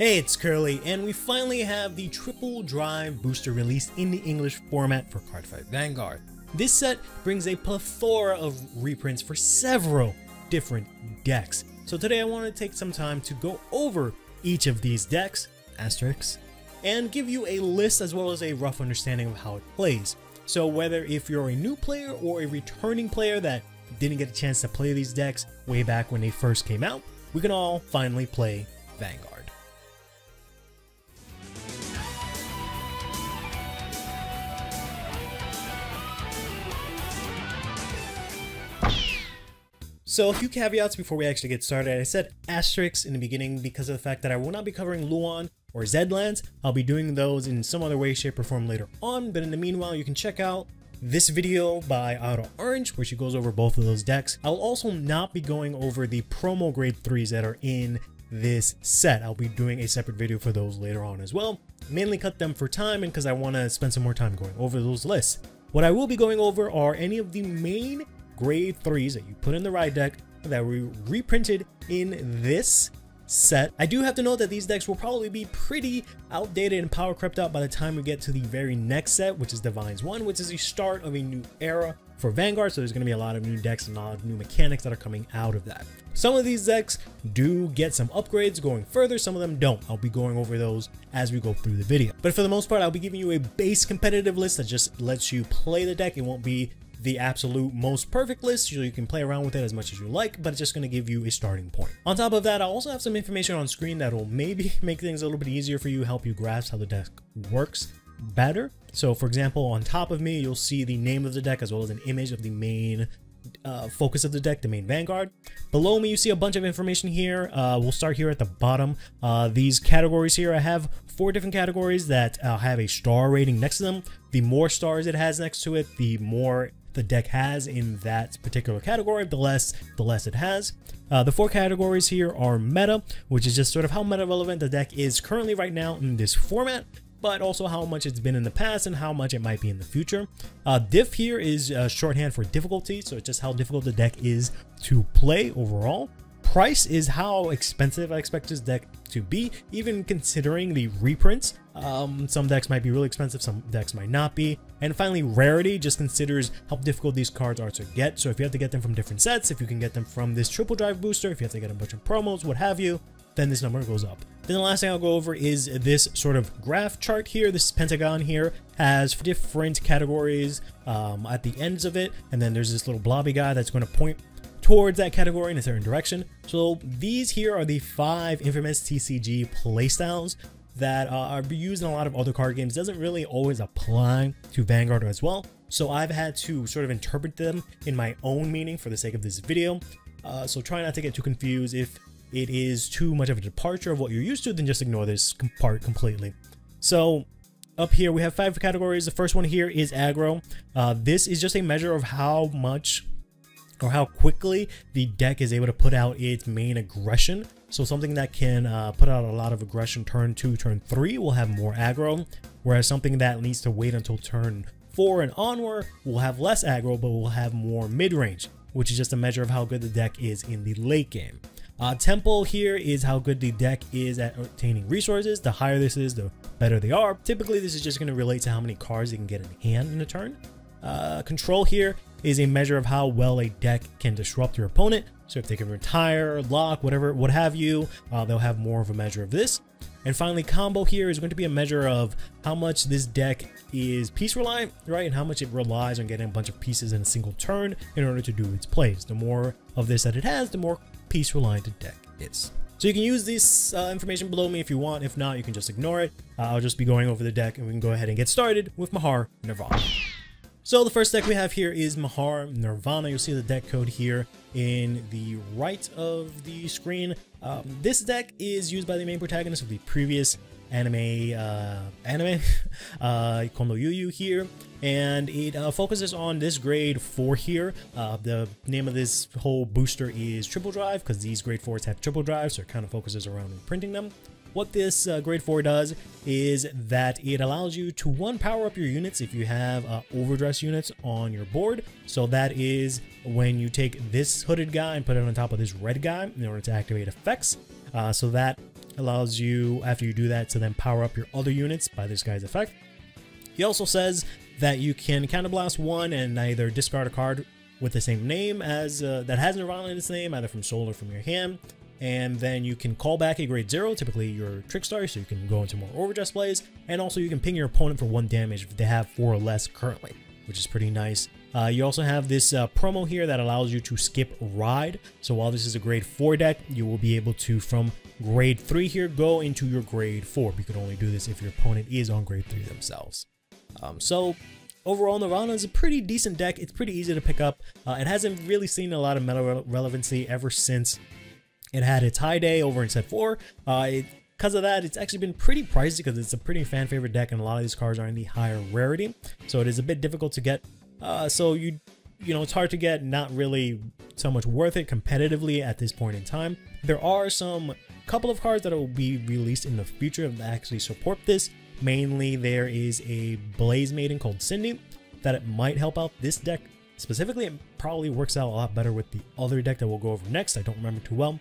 Hey, it's Curly, and we finally have the Triple Drive Booster released in the English format for Cardfight Vanguard. This set brings a plethora of reprints for several different decks. So today I want to take some time to go over each of these decks, asterisks, and give you a list as well as a rough understanding of how it plays. So whether if you're a new player or a returning player that didn't get a chance to play these decks way back when they first came out, we can all finally play Vanguard. So a few caveats before we actually get started. I said asterisks in the beginning because of the fact that I will not be covering Luon or Zedlands. I'll be doing those in some other way, shape, or form later on, but in the meanwhile, you can check out this video by Outer Orange, where she goes over both of those decks. I'll also not be going over the promo grade 3s that are in this set. I'll be doing a separate video for those later on as well. Mainly cut them for time and because I want to spend some more time going over those lists. What I will be going over are any of the main grade 3s that you put in the ride deck that were reprinted in this set. I do have to note that these decks will probably be pretty outdated and power crept out by the time we get to the very next set, which is Divines 1, which is the start of a new era for Vanguard, so there's going to be a lot of new decks and a lot of new mechanics that are coming out of that. Some of these decks do get some upgrades going further, some of them don't. I'll be going over those as we go through the video. But for the most part, I'll be giving you a base competitive list that just lets you play the deck. It won't be the absolute most perfect list, so you can play around with it as much as you like, but it's just going to give you a starting point. On top of that, I also have some information on screen that will maybe make things a little bit easier for you, help you grasp how the deck works better. So for example, on top of me, you'll see the name of the deck as well as an image of the main uh, focus of the deck, the main Vanguard. Below me, you see a bunch of information here. Uh, we'll start here at the bottom. Uh, these categories here, I have four different categories that uh, have a star rating next to them. The more stars it has next to it, the more the deck has in that particular category, the less the less it has. Uh, the four categories here are meta, which is just sort of how meta relevant the deck is currently right now in this format, but also how much it's been in the past and how much it might be in the future. Uh, diff here is uh, shorthand for difficulty, so it's just how difficult the deck is to play overall. Price is how expensive I expect this deck to be, even considering the reprints. Um, some decks might be really expensive, some decks might not be. And finally, rarity just considers how difficult these cards are to get. So if you have to get them from different sets, if you can get them from this triple drive booster, if you have to get a bunch of promos, what have you, then this number goes up. Then the last thing I'll go over is this sort of graph chart here. This pentagon here has different categories um, at the ends of it. And then there's this little blobby guy that's going to point towards that category in a certain direction. So these here are the five infamous TCG playstyles that uh, are used in a lot of other card games. Doesn't really always apply to Vanguard as well. So I've had to sort of interpret them in my own meaning for the sake of this video. Uh, so try not to get too confused. If it is too much of a departure of what you're used to, then just ignore this part completely. So up here we have five categories. The first one here is aggro. Uh, this is just a measure of how much or how quickly the deck is able to put out its main aggression. So something that can uh, put out a lot of aggression turn 2, turn 3 will have more aggro, whereas something that needs to wait until turn 4 and onward will have less aggro but will have more mid-range, which is just a measure of how good the deck is in the late game. Uh, tempo here is how good the deck is at obtaining resources. The higher this is, the better they are. Typically, this is just going to relate to how many cards you can get in hand in a turn. Uh, control here is a measure of how well a deck can disrupt your opponent. So if they can retire, lock, whatever, what have you, uh, they'll have more of a measure of this. And finally, combo here is going to be a measure of how much this deck is piece reliant, right? And how much it relies on getting a bunch of pieces in a single turn in order to do its plays. The more of this that it has, the more piece reliant the deck is. So you can use this uh, information below me if you want. If not, you can just ignore it. Uh, I'll just be going over the deck and we can go ahead and get started with Mahar Nirvana. So the first deck we have here is Mahar Nirvana. You'll see the deck code here in the right of the screen. Um, this deck is used by the main protagonist of the previous anime uh, anime uh, Kondo Yuyu here and it uh, focuses on this grade 4 here. Uh, the name of this whole booster is Triple Drive because these grade 4s have triple drive so it kind of focuses around printing them. What this uh, grade 4 does is that it allows you to one power up your units if you have uh, overdress units on your board. So that is when you take this hooded guy and put it on top of this red guy in order to activate effects. Uh, so that allows you, after you do that, to then power up your other units by this guy's effect. He also says that you can counterblast one and either discard a card with the same name as uh, that has Nirvana in its name, either from soul or from your hand, and then you can call back a grade 0, typically your Trickstar, so you can go into more overdress plays, and also you can ping your opponent for 1 damage if they have 4 or less currently, which is pretty nice. Uh, you also have this uh, promo here that allows you to skip Ride, so while this is a grade 4 deck, you will be able to, from grade 3 here, go into your grade 4. You can only do this if your opponent is on grade 3 themselves. Um, so overall, Nirvana is a pretty decent deck. It's pretty easy to pick up. Uh, it hasn't really seen a lot of meta re relevancy ever since it had its high day over in set 4. Uh, because of that, it's actually been pretty pricey because it's a pretty fan favorite deck and a lot of these cards are in the higher rarity. So it is a bit difficult to get. Uh, so you you know, it's hard to get, not really so much worth it competitively at this point in time. There are some couple of cards that will be released in the future that actually support this. Mainly, there is a Blaze Maiden called Cindy that it might help out this deck. Specifically, it probably works out a lot better with the other deck that we'll go over next. I don't remember too well.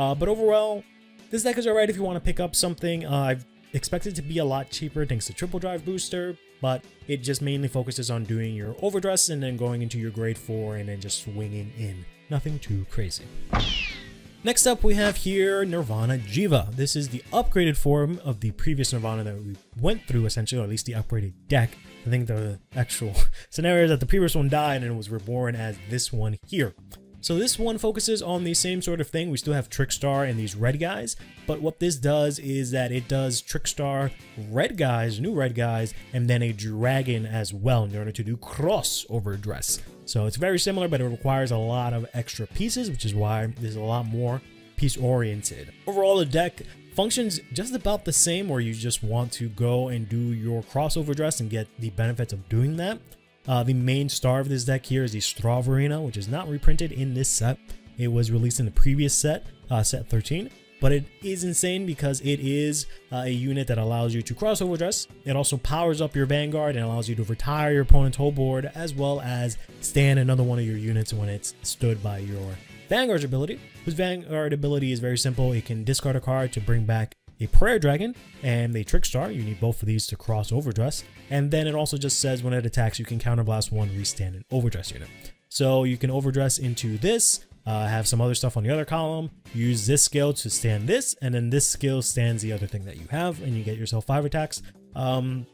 Uh, but overall, this deck is alright if you want to pick up something. Uh, I've expected to be a lot cheaper thanks to Triple Drive Booster, but it just mainly focuses on doing your overdress and then going into your grade 4 and then just swinging in. Nothing too crazy. Next up we have here Nirvana Jheva. This is the upgraded form of the previous Nirvana that we went through essentially, or at least the upgraded deck. I think the actual scenario is that the previous one died and it was reborn as this one here. So this one focuses on the same sort of thing. We still have Trickstar and these red guys, but what this does is that it does Trickstar red guys, new red guys, and then a dragon as well in order to do crossover dress. So it's very similar, but it requires a lot of extra pieces, which is why there's a lot more piece oriented. Overall, the deck functions just about the same where you just want to go and do your crossover dress and get the benefits of doing that. Uh, the main star of this deck here is the Strawverina, which is not reprinted in this set. It was released in the previous set, uh, set 13, but it is insane because it is uh, a unit that allows you to crossover dress. It also powers up your Vanguard and allows you to retire your opponent's whole board as well as stand another one of your units when it's stood by your Vanguard's ability, whose Vanguard ability is very simple. It can discard a card to bring back a Prayer Dragon and a Trickstar. You need both of these to cross Overdress. And then it also just says when it attacks, you can counterblast one restand an Overdress unit. So you can Overdress into this, uh, have some other stuff on the other column, use this skill to stand this, and then this skill stands the other thing that you have, and you get yourself five attacks. Um,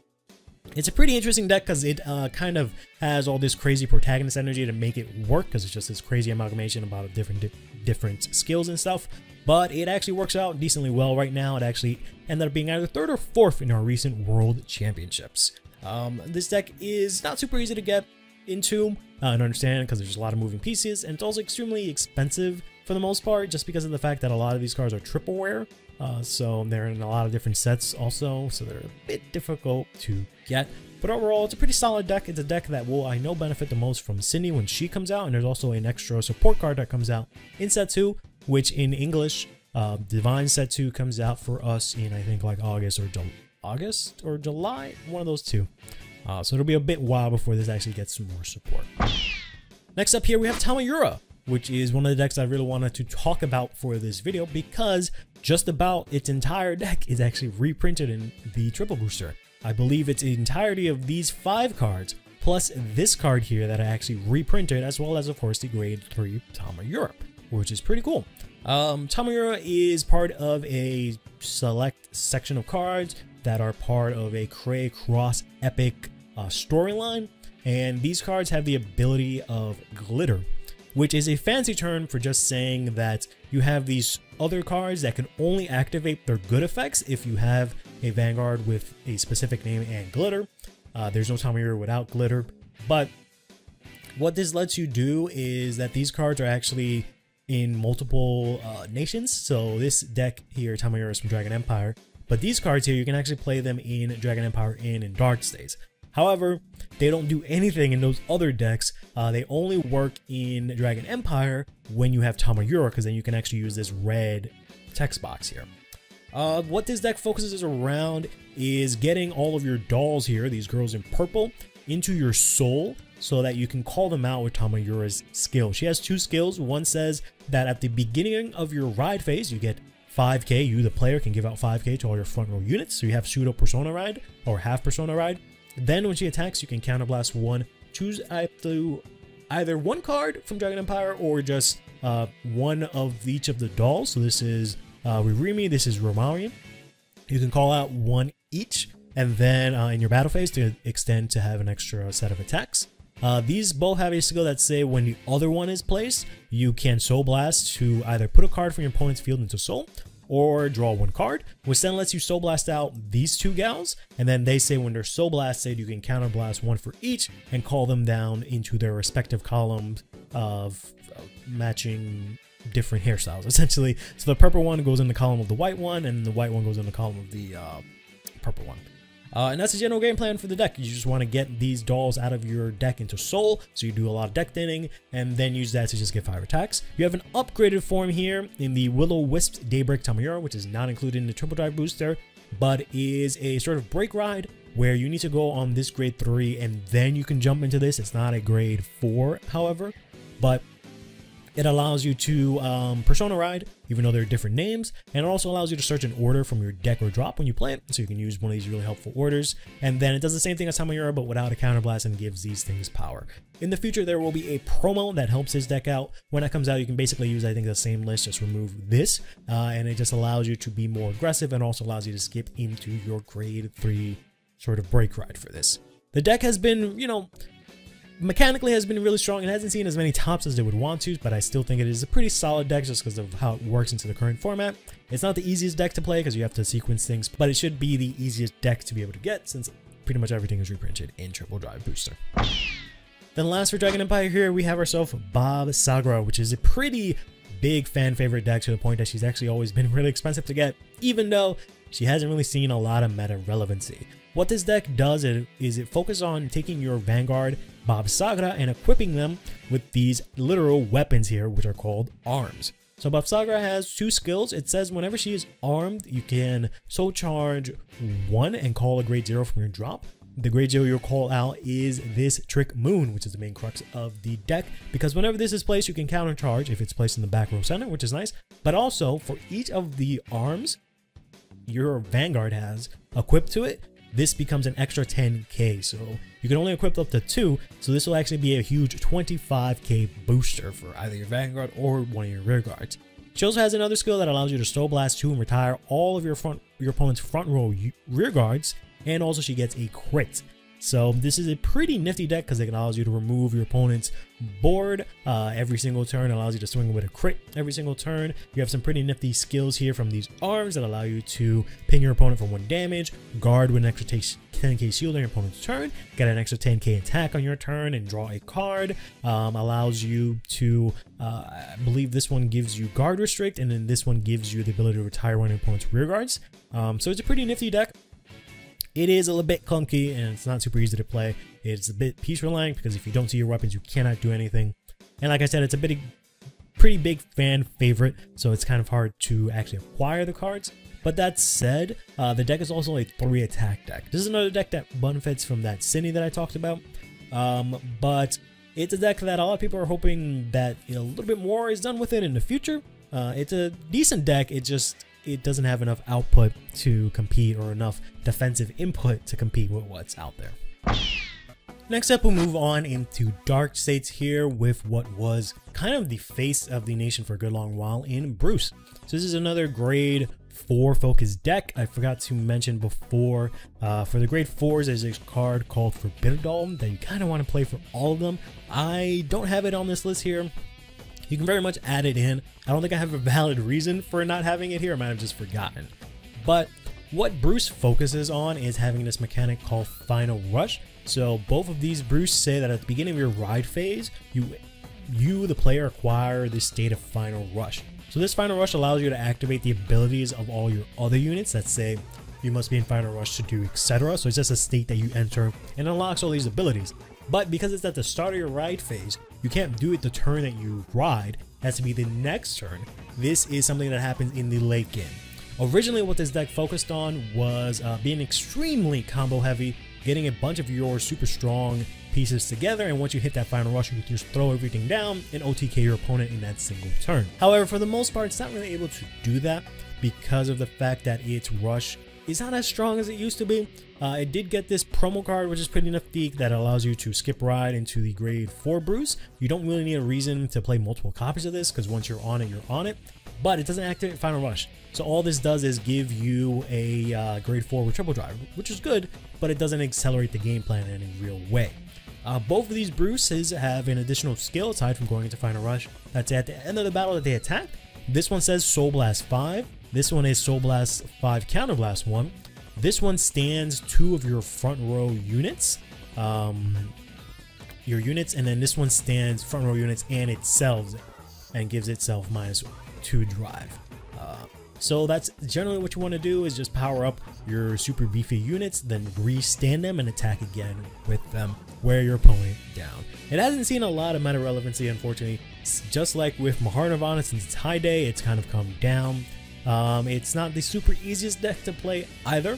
it's a pretty interesting deck because it uh, kind of has all this crazy protagonist energy to make it work because it's just this crazy amalgamation about different di different skills and stuff but it actually works out decently well right now. It actually ended up being either third or fourth in our recent World Championships. Um, this deck is not super easy to get into uh, and understand because there's a lot of moving pieces, and it's also extremely expensive for the most part, just because of the fact that a lot of these cards are triple rare. Uh, so they're in a lot of different sets also, so they're a bit difficult to get. But overall, it's a pretty solid deck. It's a deck that will, I know, benefit the most from Cindy when she comes out, and there's also an extra support card that comes out in set 2 which in English, uh, Divine Set 2 comes out for us in, I think, like August or August or July, one of those two. Uh, so it'll be a bit while before this actually gets some more support. Next up here, we have Tamayura, which is one of the decks I really wanted to talk about for this video because just about its entire deck is actually reprinted in the Triple Booster. I believe it's the entirety of these five cards, plus this card here that I actually reprinted, as well as, of course, the Grade 3 Tamayura, which is pretty cool. Um, Tamayura is part of a select section of cards that are part of a Cray Cross Epic uh, storyline, and these cards have the ability of Glitter, which is a fancy term for just saying that you have these other cards that can only activate their good effects if you have a Vanguard with a specific name and Glitter. Uh, there's no Tamayura without Glitter, but what this lets you do is that these cards are actually in multiple uh, nations. So this deck here, Tamayura is from Dragon Empire, but these cards here, you can actually play them in Dragon Empire in and in Dark States. However, they don't do anything in those other decks. Uh, they only work in Dragon Empire when you have Tamayura, because then you can actually use this red text box here. Uh, what this deck focuses around is getting all of your dolls here, these girls in purple, into your soul so that you can call them out with Tamayura's skill. She has two skills. One says that at the beginning of your ride phase, you get 5k. You, the player, can give out 5k to all your front row units. So you have pseudo persona ride or half persona ride. Then when she attacks, you can counterblast one. Choose either one card from Dragon Empire or just uh, one of each of the dolls. So this is uh, Ririmi, this is Romarian. You can call out one each, and then uh, in your battle phase to extend to have an extra set of attacks. Uh, these both have a skill that say when the other one is placed, you can Soul Blast to either put a card from your opponent's field into Soul, or draw one card, which then lets you Soul Blast out these two gals, and then they say when they're Soul Blasted, you can Counter Blast one for each and call them down into their respective columns of matching different hairstyles, essentially. So the purple one goes in the column of the white one, and the white one goes in the column of the uh, purple one. Uh, and that's the general game plan for the deck. You just want to get these dolls out of your deck into Soul, so you do a lot of deck thinning, and then use that to just get 5 attacks. You have an upgraded form here in the Will-O-Wisp Daybreak Tamayura, which is not included in the Triple Drive booster, but is a sort of break ride where you need to go on this grade 3 and then you can jump into this. It's not a grade 4, however, but it allows you to um, persona ride, even though they're different names, and it also allows you to search an order from your deck or drop when you play it, so you can use one of these really helpful orders. And then it does the same thing as Tamayura, but without a counterblast and gives these things power. In the future, there will be a promo that helps his deck out. When that comes out, you can basically use, I think, the same list, just remove this, uh, and it just allows you to be more aggressive and also allows you to skip into your grade 3 sort of break ride for this. The deck has been, you know, mechanically has been really strong. It hasn't seen as many tops as they would want to, but I still think it is a pretty solid deck just because of how it works into the current format. It's not the easiest deck to play because you have to sequence things, but it should be the easiest deck to be able to get since pretty much everything is reprinted in Triple Drive Booster. Then last for Dragon Empire here, we have ourselves Bavsargra, which is a pretty big fan favorite deck to the point that she's actually always been really expensive to get, even though she hasn't really seen a lot of meta relevancy. What this deck does is it focuses on taking your Vanguard Bavsargra and equipping them with these literal weapons here, which are called arms. So Bavsargra has two skills. It says whenever she is armed, you can soul charge one and call a grade zero from your drop. The grade zero you call out is this Trick Moon, which is the main crux of the deck, because whenever this is placed, you can counter charge if it's placed in the back row center, which is nice. But also, for each of the arms your Vanguard has equipped to it, this becomes an extra 10k. So you can only equip up to two, so this will actually be a huge 25k booster for either your Vanguard or one of your rear guards. She also has another skill that allows you to Soul Blast 2 and retire all of your front your opponent's front row rear guards, and also she gets a crit. So this is a pretty nifty deck because it allows you to remove your opponent's board uh, every single turn, allows you to swing with a crit every single turn. You have some pretty nifty skills here from these arms that allow you to ping your opponent for one damage, guard with an extra 10k shield on your opponent's turn, get an extra 10k attack on your turn and draw a card. Um, allows you to, uh, I believe this one gives you guard restrict and then this one gives you the ability to retire one of your opponent's rear guards. Um, so it's a pretty nifty deck. It is a little bit clunky and it's not super easy to play. It's a bit piece reliant because if you don't see your weapons, you cannot do anything. And like I said, it's a bit pretty big fan favorite, so it's kind of hard to actually acquire the cards. But that said, uh, the deck is also a three attack deck. This is another deck that benefits from that Cindy that I talked about. Um, but it's a deck that a lot of people are hoping that you know, a little bit more is done with it in the future. Uh, it's a decent deck. It just it doesn't have enough output to compete or enough defensive input to compete with what's out there. Next up, we'll move on into Dark States here with what was kind of the face of the nation for a good long while in Bruce. So this is another grade 4 focus deck. I forgot to mention before, uh, for the grade 4s, there's a card called Forbidden Doll that you kind of want to play for all of them. I don't have it on this list here you can very much add it in. I don't think I have a valid reason for not having it here. I might have just forgotten. But what Bruce focuses on is having this mechanic called Final Rush. So both of these Bruce say that at the beginning of your ride phase, you you the player acquire this state of Final Rush. So this Final Rush allows you to activate the abilities of all your other units that say you must be in Final Rush to do etc. So it's just a state that you enter and unlocks all these abilities. But because it's at the start of your ride phase, you can't do it the turn that you ride. It has to be the next turn. This is something that happens in the late game. Originally, what this deck focused on was uh, being extremely combo heavy, getting a bunch of your super strong pieces together, and once you hit that final rush, you can just throw everything down and OTK your opponent in that single turn. However, for the most part, it's not really able to do that because of the fact that its rush is not as strong as it used to be. Uh, it did get this promo card, which is pretty nifty, that allows you to skip ride into the grade 4 Bruce. You don't really need a reason to play multiple copies of this, because once you're on it, you're on it. But it doesn't activate Final Rush. So all this does is give you a uh, grade 4 with triple drive, which is good, but it doesn't accelerate the game plan in any real way. Uh, both of these Bruces have an additional skill aside from going into Final Rush. That's at the end of the battle that they attack. This one says Soul Blast 5. This one is Soul Blast 5 Counter Blast 1. This one stands two of your front row units. Um, your units, and then this one stands front row units and itself and gives itself minus two drive. Uh, so that's generally what you want to do is just power up your super beefy units, then restand them and attack again with them, wear your opponent down. It hasn't seen a lot of meta relevancy, unfortunately. It's just like with Mahar Nirvana, since it's high day, it's kind of come down. Um, it's not the super easiest deck to play either.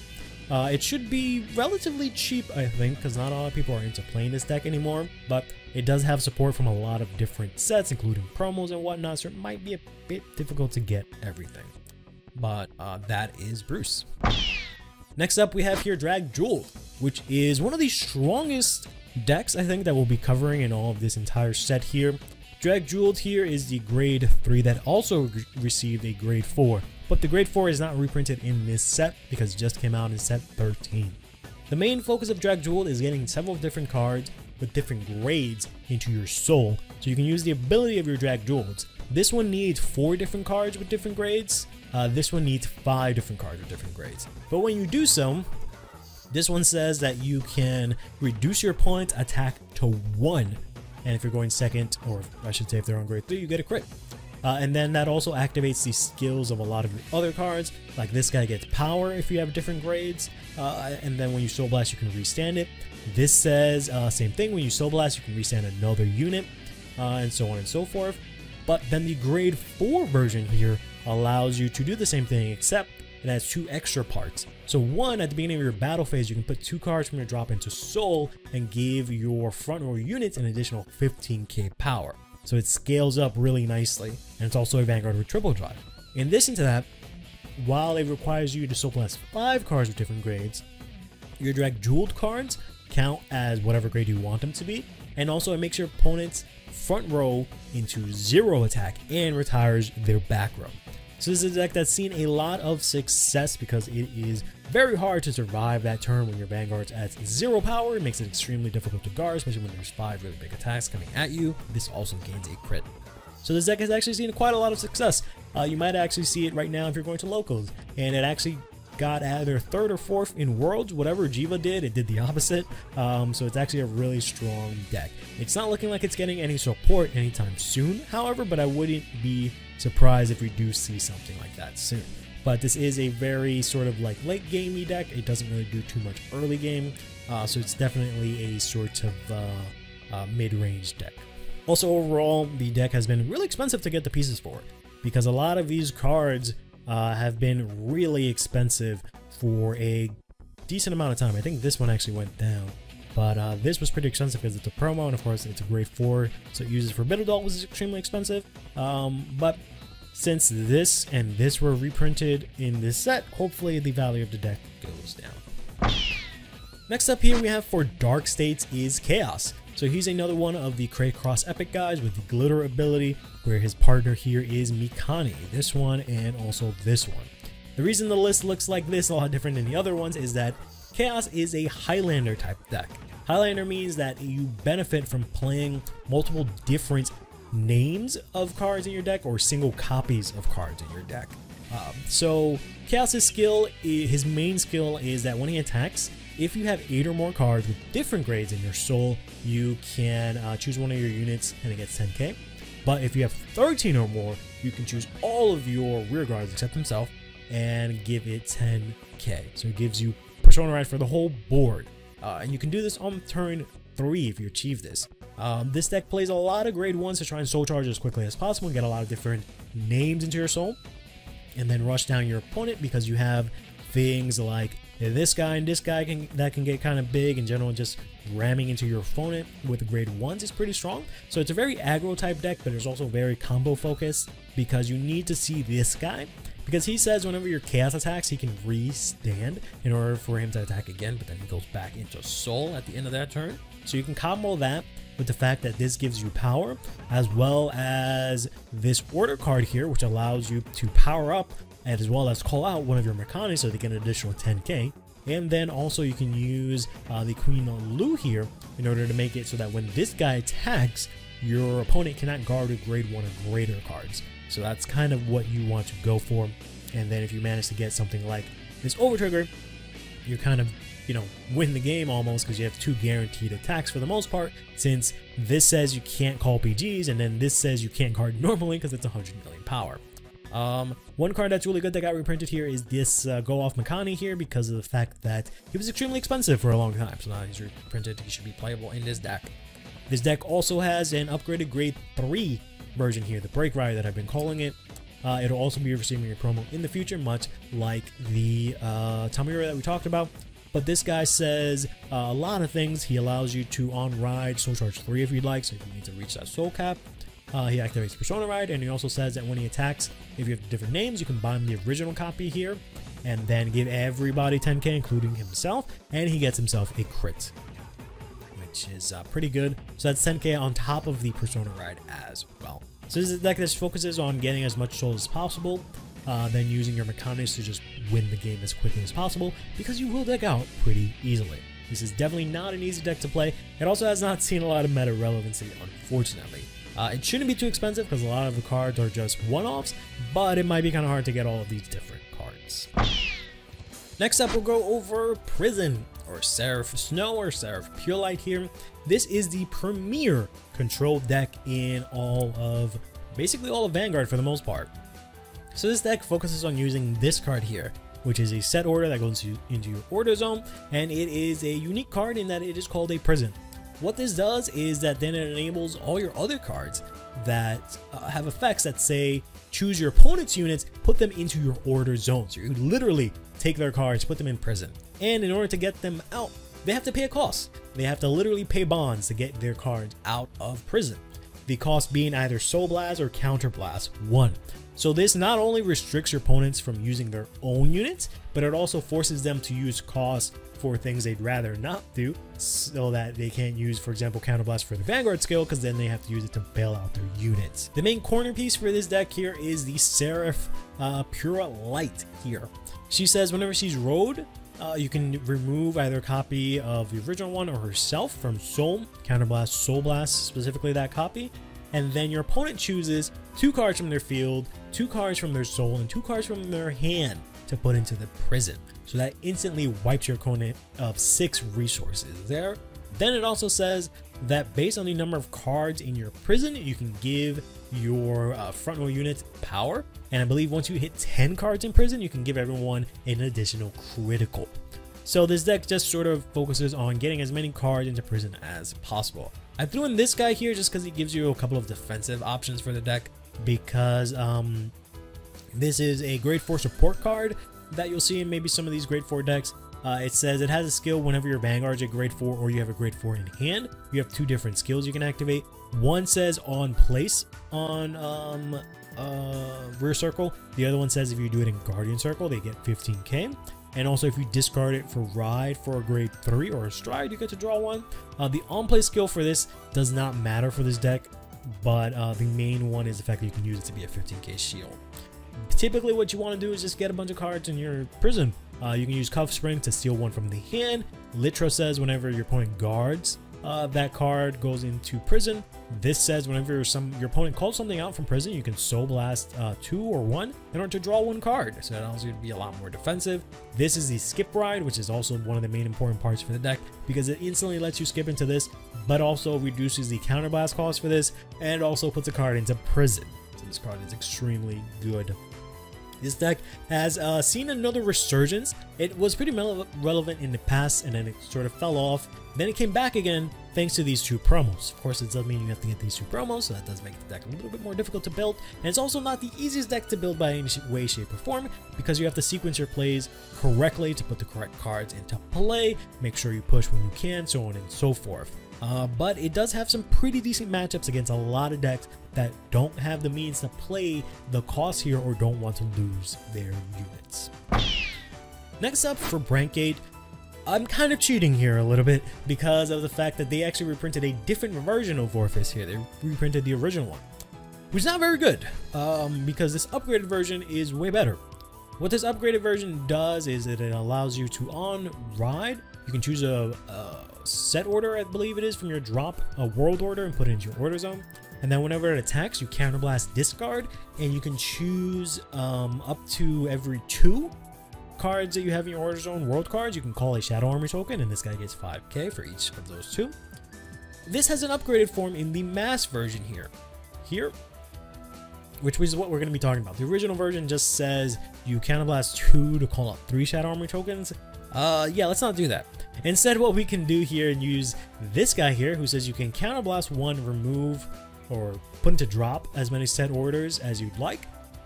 Uh, it should be relatively cheap, I think, because not a lot of people are into playing this deck anymore, but it does have support from a lot of different sets, including promos and whatnot, so it might be a bit difficult to get everything. But uh, that is Bruce. Next up, we have here Drag Jewel, which is one of the strongest decks, I think, that we'll be covering in all of this entire set here. Drajeweled here is the grade 3 that also received a grade 4 but the grade 4 is not reprinted in this set because it just came out in set 13. The main focus of Drag Jewel is getting several different cards with different grades into your soul, so you can use the ability of your Drag Jewels. This one needs 4 different cards with different grades, uh, this one needs 5 different cards with different grades. But when you do so, this one says that you can reduce your opponent's attack to 1, and if you're going second, or I should say if they're on grade 3, you get a crit. Uh, and then that also activates the skills of a lot of your other cards. Like this guy gets power if you have different grades. Uh, and then when you Soul Blast, you can restand it. This says uh, same thing. When you Soul Blast, you can restand another unit, uh, and so on and so forth. But then the grade 4 version here allows you to do the same thing, except it has two extra parts. So one, at the beginning of your battle phase, you can put two cards from your drop into Soul and give your front row units an additional 15k power so it scales up really nicely, and it's also a Vanguard with triple drive. In addition to that, while it requires you to soul blast 5 cards with different grades, your Drajeweled cards count as whatever grade you want them to be, and also it makes your opponent's front row into zero attack and retires their back row. So this is a deck that's seen a lot of success because it is very hard to survive that turn when your Vanguard's at zero power. It makes it extremely difficult to guard, especially when there's five really big attacks coming at you. This also gains a crit. So this deck has actually seen quite a lot of success. Uh, you might actually see it right now if you're going to locals. And it actually got either third or fourth in Worlds. Whatever Jheva did, it did the opposite. Um, so it's actually a really strong deck. It's not looking like it's getting any support anytime soon, however, but I wouldn't be surprised if we do see something like that soon. But this is a very sort of like late gamey deck. It doesn't really do too much early game, uh, so it's definitely a sort of uh, uh, mid-range deck. Also, overall, the deck has been really expensive to get the pieces for because a lot of these cards uh, have been really expensive for a decent amount of time. I think this one actually went down. But uh, this was pretty expensive because it's a promo, and of course it's a grade 4, so it uses Forbidden Doll was extremely expensive. Um, but since this and this were reprinted in this set, hopefully the value of the deck goes down. Next up here we have for Dark States is Kheios. So he's another one of the Cray Cross Epic guys with the Glitter ability, where his partner here is Mikani, this one and also this one. The reason the list looks like this, a lot different than the other ones, is that Kheios is a Highlander type deck. Highlander means that you benefit from playing multiple different names of cards in your deck or single copies of cards in your deck. Um, so Kheios's skill, his main skill is that when he attacks, if you have 8 or more cards with different grades in your soul, you can uh, choose one of your units and it gets 10k. But if you have 13 or more, you can choose all of your rear guards except himself and give it 10k. So it gives you Persona Ride for the whole board. Uh, and you can do this on turn 3 if you achieve this. Um, this deck plays a lot of grade 1s to try and soul charge as quickly as possible and get a lot of different names into your soul. And then rush down your opponent because you have things like this guy and this guy can that can get kind of big in general just ramming into your opponent with grade 1s is pretty strong so it's a very aggro type deck but it's also very combo focused because you need to see this guy because he says whenever your Kheios attacks, he can re-stand in order for him to attack again, but then he goes back into soul at the end of that turn. So you can combo that with the fact that this gives you power, as well as this order card here, which allows you to power up as well as call out one of your Mechani so they get an additional 10k. And then also you can use uh, the Queen Lu here in order to make it so that when this guy attacks, your opponent cannot guard a grade 1 or greater cards. So that's kind of what you want to go for. And then if you manage to get something like this over trigger, you kind of, you know, win the game almost because you have two guaranteed attacks for the most part, since this says you can't call PGs and then this says you can't card normally because it's 100 million power. Um, one card that's really good that got reprinted here is this uh, Go Off Mechani here because of the fact that he was extremely expensive for a long time. So now he's reprinted, he should be playable in this deck. This deck also has an upgraded grade 3 version here, the Break Ride that I've been calling it. Uh, it'll also be receiving a promo in the future, much like the uh, that we talked about. But this guy says uh, a lot of things. He allows you to on ride Soul Charge 3 if you'd like, so if you need to reach that soul cap. Uh, he activates Persona Ride, and he also says that when he attacks, if you have different names, you can buy him the original copy here, and then give everybody 10k, including himself, and he gets himself a crit, which is uh, pretty good. So that's 10k on top of the Persona Ride as well. So this deck that focuses on getting as much soul as possible, uh, then using your mechanics to just win the game as quickly as possible, because you will deck out pretty easily. This is definitely not an easy deck to play. It also has not seen a lot of meta relevancy, unfortunately. Uh, it shouldn't be too expensive because a lot of the cards are just one-offs, but it might be kind of hard to get all of these different cards. Next up, we'll go over Prison, or Seraph Snow, or Seraph Pure Light here. This is the premier control deck in all of, basically all of Vanguard for the most part. So this deck focuses on using this card here, which is a set order that goes into, your order zone, and it is a unique card in that it is called a Prison. What this does is that then it enables all your other cards that uh, have effects that say choose your opponent's units, put them into your order zone. So you literally take their cards, put them in prison. And in order to get them out, they have to pay a cost. They have to literally pay bonds to get their cards out of prison. The cost being either Soul Blast or Counter Blast 1. So this not only restricts your opponents from using their own units, but it also forces them to use cost for things they'd rather not do so that they can't use, for example, Counterblast for the Vanguard skill because then they have to use it to bail out their units. The main corner piece for this deck here is the Seraph uh, Pura Light here. She says whenever she's rode, uh, you can remove either a copy of the original one or herself from Soul, Counterblast, Soul Blast, specifically that copy, and then your opponent chooses two cards from their field, two cards from their soul, and two cards from their hand to put into the prison. So that instantly wipes your opponent of six resources there. Then it also says that based on the number of cards in your prison, you can give your uh, front row units power. And I believe once you hit 10 cards in prison, you can give everyone an additional critical. So this deck just sort of focuses on getting as many cards into prison as possible. I threw in this guy here just because he gives you a couple of defensive options for the deck because um, this is a grade 4 support card that you'll see in maybe some of these grade 4 decks. Uh, it says it has a skill whenever your Vanguard's a grade 4 or you have a grade 4 in hand. You have two different skills you can activate. One says on place on um, uh, rear circle. The other one says if you do it in Guardian circle, they get 15k. And also if you discard it for ride for a grade 3 or a stride, you get to draw one. Uh, the on play skill for this does not matter for this deck, but uh, the main one is the fact that you can use it to be a 15k shield. Typically what you want to do is just get a bunch of cards in your prison. Uh, you can use Cuff Spring to steal one from the hand. Litro says whenever your opponent guards, uh, that card goes into prison. This says whenever some your opponent calls something out from prison, you can Soul Blast uh, two or one in order to draw one card. So that allows you to be a lot more defensive. This is the Skip Ride, which is also one of the main important parts for the deck because it instantly lets you skip into this, but also reduces the counterblast cost for this, and it also puts a card into prison. So this card is extremely good this deck has uh, seen another resurgence. It was pretty relevant in the past and then it sort of fell off. Then it came back again thanks to these two promos. Of course, it does mean you have to get these two promos, so that does make the deck a little bit more difficult to build. And it's also not the easiest deck to build by any way, shape, or form because you have to sequence your plays correctly to put the correct cards into play, make sure you push when you can, so on and so forth. Uh, but it does have some pretty decent matchups against a lot of decks that don't have the means to play the cost here or don't want to lose their units. Next up for Brandt Gate, I'm kind of cheating here a little bit because of the fact that they actually reprinted a different version of Orfist here. They reprinted the original one, which is not very good um, because this upgraded version is way better. What this upgraded version does is that it allows you to on ride, you can choose a, a set order, I believe it is, from your drop, a world order, and put it into your order zone. And then whenever it attacks, you counterblast discard, and you can choose um, up to every two cards that you have in your order zone, world cards, you can call a Shadow Army token, and this guy gets 5k for each of those two. This has an upgraded form in the mass version here. Here, which is what we're going to be talking about. The original version just says you counterblast two to call up three Shadow Army tokens. Uh, yeah, let's not do that. Instead, what we can do here and use this guy here who says you can counterblast one, remove, or put into drop as many set orders as you'd like.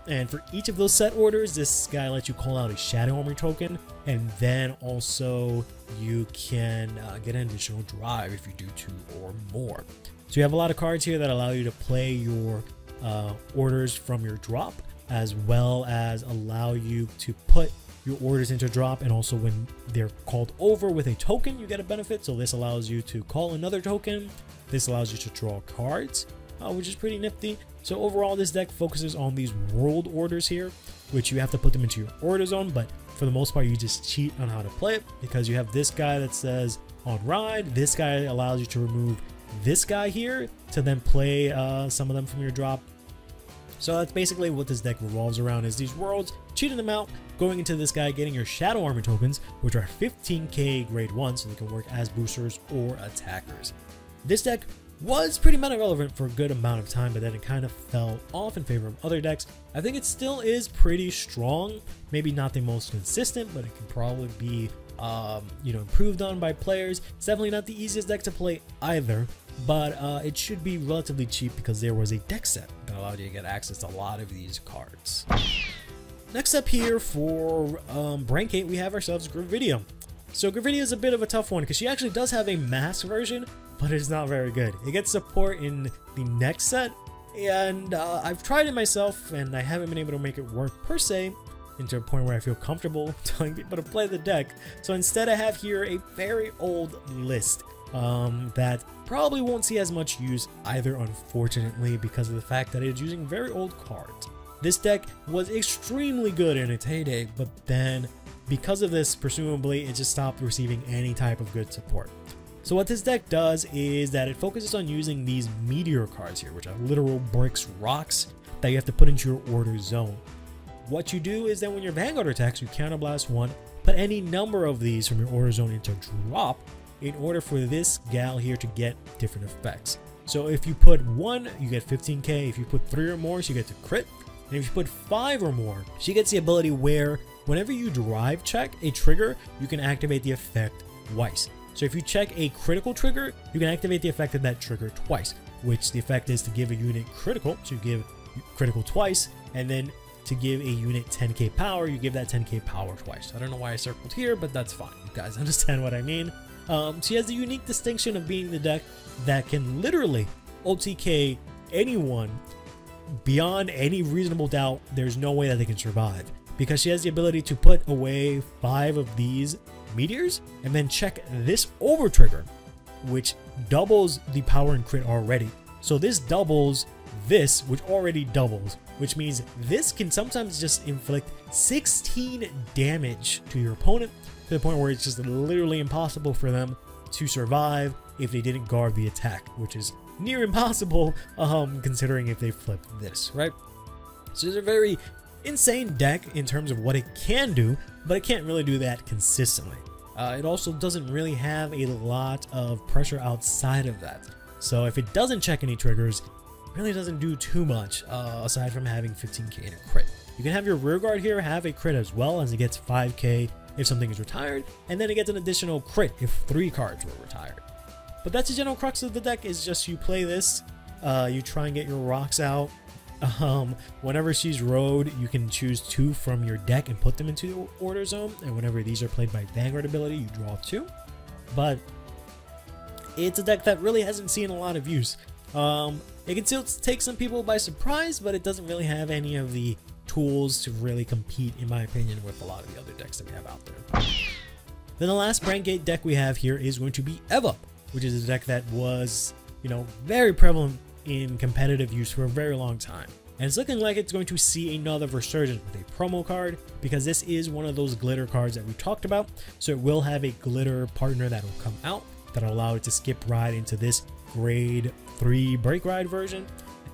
And for each of those set orders, this guy lets you call out a Shadow Army token, and then also you can uh, get an additional drive if you do two or more. So you have a lot of cards here that allow you to play your uh, orders from your drop, as well as allow you to put your orders into drop, and also when they're called over with a token, you get a benefit. So this allows you to call another token. This allows you to draw cards, uh, which is pretty nifty. So overall, this deck focuses on these world orders here, which you have to put them into your order zone, but for the most part, you just cheat on how to play it because you have this guy that says on ride, this guy allows you to remove this guy here to then play uh, some of them from your drop. So that's basically what this deck revolves around is these worlds, cheating them out, going into this guy, getting your Shadow Army tokens, which are 15k grade 1, so they can work as boosters or attackers. This deck was pretty meta relevant for a good amount of time, but then it kind of fell off in favor of other decks. I think it still is pretty strong, maybe not the most consistent, but it can probably be um, you know, improved on by players. It's definitely not the easiest deck to play either, but uh, it should be relatively cheap because there was a deck set that allowed you to get access to a lot of these cards. Next up here for um, Brandt Gate, we have ourselves Gravidia. So Gravidia is a bit of a tough one because she actually does have a mass version, but it's not very good. It gets support in the next set, and uh, I've tried it myself, and I haven't been able to make it work per se, into a point where I feel comfortable telling people to play the deck. So instead I have here a very old list um, that probably won't see as much use either unfortunately because of the fact that it's using very old cards. This deck was extremely good in its heyday, but then because of this, presumably it just stopped receiving any type of good support. So what this deck does is that it focuses on using these meteor cards here, which are literal bricks, rocks that you have to put into your order zone. What you do is that when your Vanguard attacks, you counterblast one, put any number of these from your order zone into drop in order for this gal here to get different effects. So if you put one, you get 15k. If you put three or more, so you get a crit. And if you put five or more, she gets the ability where whenever you drive check a trigger, you can activate the effect twice. So if you check a critical trigger, you can activate the effect of that trigger twice, which the effect is to give a unit critical, so you give critical twice, and then to give a unit 10k power, you give that 10k power twice. I don't know why I circled here, but that's fine. You guys understand what I mean. Um, she has the unique distinction of being the deck that can literally OTK anyone beyond any reasonable doubt. There's no way that they can survive because she has the ability to put away five of these meteors and then check this over trigger, which doubles the power and crit already. So this doubles this, which already doubles, which means this can sometimes just inflict 16 damage to your opponent to the point where it's just literally impossible for them to survive if they didn't guard the attack, which is near impossible um, considering if they flip this, right? So it's a very insane deck in terms of what it can do, but it can't really do that consistently. Uh, it also doesn't really have a lot of pressure outside of that. So if it doesn't check any triggers, really doesn't do too much uh, aside from having 15k in a crit. You can have your rear guard here have a crit as well as it gets 5k if something is retired, and then it gets an additional crit if three cards were retired. But that's the general crux of the deck is just you play this, uh, you try and get your rocks out. Um, whenever she's rode, you can choose two from your deck and put them into the order zone, and whenever these are played by Vanguard ability, you draw two. But it's a deck that really hasn't seen a lot of use. Um, it can still take some people by surprise, but it doesn't really have any of the tools to really compete, in my opinion, with a lot of the other decks that we have out there. Then the last Brandt Gate deck we have here is going to be Eva, which is a deck that was, you know, very prevalent in competitive use for a very long time. And it's looking like it's going to see another resurgence with a promo card because this is one of those glitter cards that we talked about. So it will have a glitter partner that will come out that'll allow it to skip right into this grade 3 break ride version.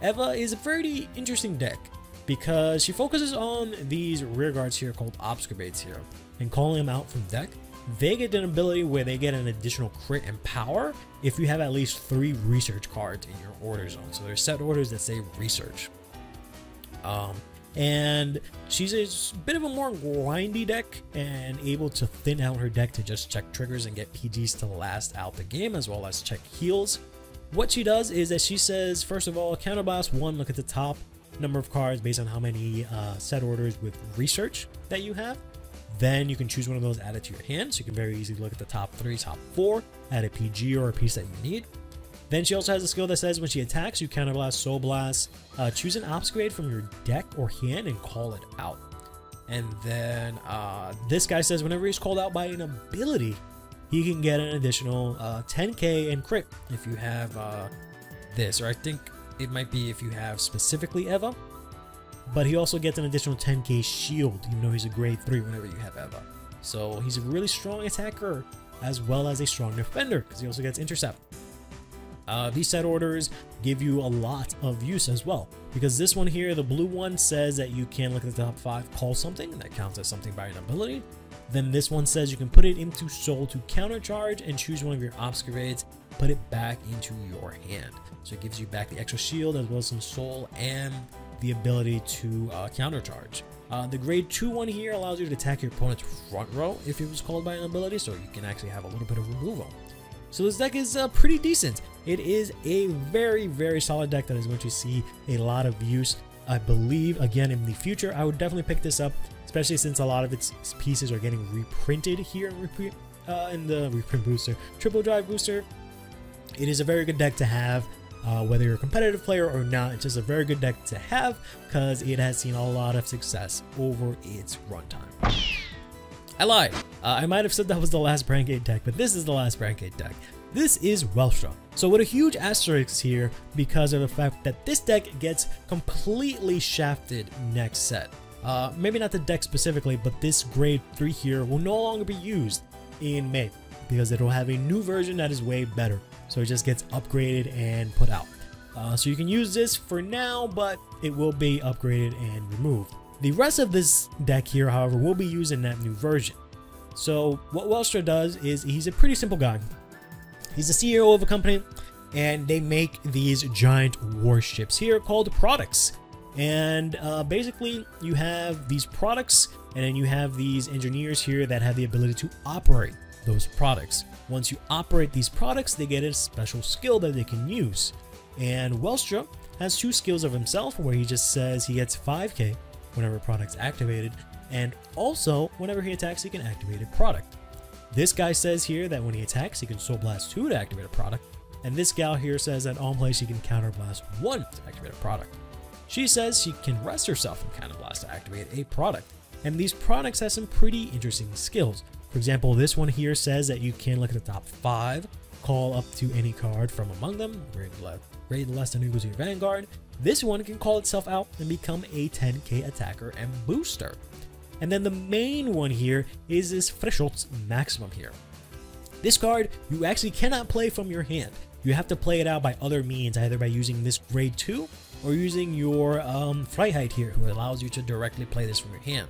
Eva is a pretty interesting deck because she focuses on these rear guards here called Obscurates here and calling them out from deck. They get an ability where they get an additional crit and power if you have at least three research cards in your order zone. So there's set orders that say research. Um, and she's a bit of a more grindy deck and able to thin out her deck to just check triggers and get PGs to last out the game as well as check heals. What she does is that she says, first of all, counterblast one, look at the top number of cards based on how many uh, set orders with research that you have. Then you can choose one of those, add it to your hand. So you can very easily look at the top three, top four, add a PG or a piece that you need. Then she also has a skill that says when she attacks, you counterblast, soul blast, uh, choose an obfuscate from your deck or hand and call it out. And then uh, this guy says whenever he's called out by an ability, he can get an additional uh, 10k and crit if you have uh, this, or I think it might be if you have specifically Eva. But he also gets an additional 10k shield, even though he's a grade 3 whenever you have Eva. So he's a really strong attacker as well as a strong defender because he also gets intercept. Uh, these set orders give you a lot of use as well because this one here, the blue one says that you can look at the top five, call something, and that counts as something by an ability. Then this one says you can put it into soul to countercharge and choose one of your obscurates, put it back into your hand. So it gives you back the extra shield as well as some soul and the ability to uh, countercharge. Uh, the grade 2 one here allows you to attack your opponent's front row if it was called by an ability, so you can actually have a little bit of removal. So this deck is uh, pretty decent. It is a very, very solid deck that is going to see a lot of use. I believe, again, in the future, I would definitely pick this up, especially since a lot of its pieces are getting reprinted here in, uh, in the reprint booster. Triple Drive booster, it is a very good deck to have. Uh, whether you're a competitive player or not, it's just a very good deck to have because it has seen a lot of success over its runtime. I lied. Uh, I might have said that was the last Brandt Gate deck, but this is the last Brandt Gate deck. This is Welstra. So with a huge asterisk here because of the fact that this deck gets completely shafted next set. Uh, maybe not the deck specifically, but this grade 3 here will no longer be used in May because it'll have a new version that is way better. So it just gets upgraded and put out. Uh, so you can use this for now, but it will be upgraded and removed. The rest of this deck here, however, will be used in that new version. So what Welstra does is he's a pretty simple guy. He's the CEO of a company and they make these giant warships here called products. And uh, basically you have these products and then you have these engineers here that have the ability to operate those products. Once you operate these products, they get a special skill that they can use. And Welstra has two skills of himself where he just says he gets 5k whenever a product's activated, and also whenever he attacks, he can activate a product. This guy says here that when he attacks, he can Soul Blast 2 to activate a product, and this gal here says that on play she can Counter Blast 1 to activate a product. She says she can rest herself and Counter Blast to activate a product, and these products have some pretty interesting skills. For example, this one here says that you can look at the top 5, call up to any card from among them, grade less than equal to your Vanguard, this one can call itself out and become a 10k attacker and booster. And then the main one here is this Frischholz Maximum here. This card, you actually cannot play from your hand. You have to play it out by other means, either by using this grade 2 or using your um, here, who allows you to directly play this from your hand.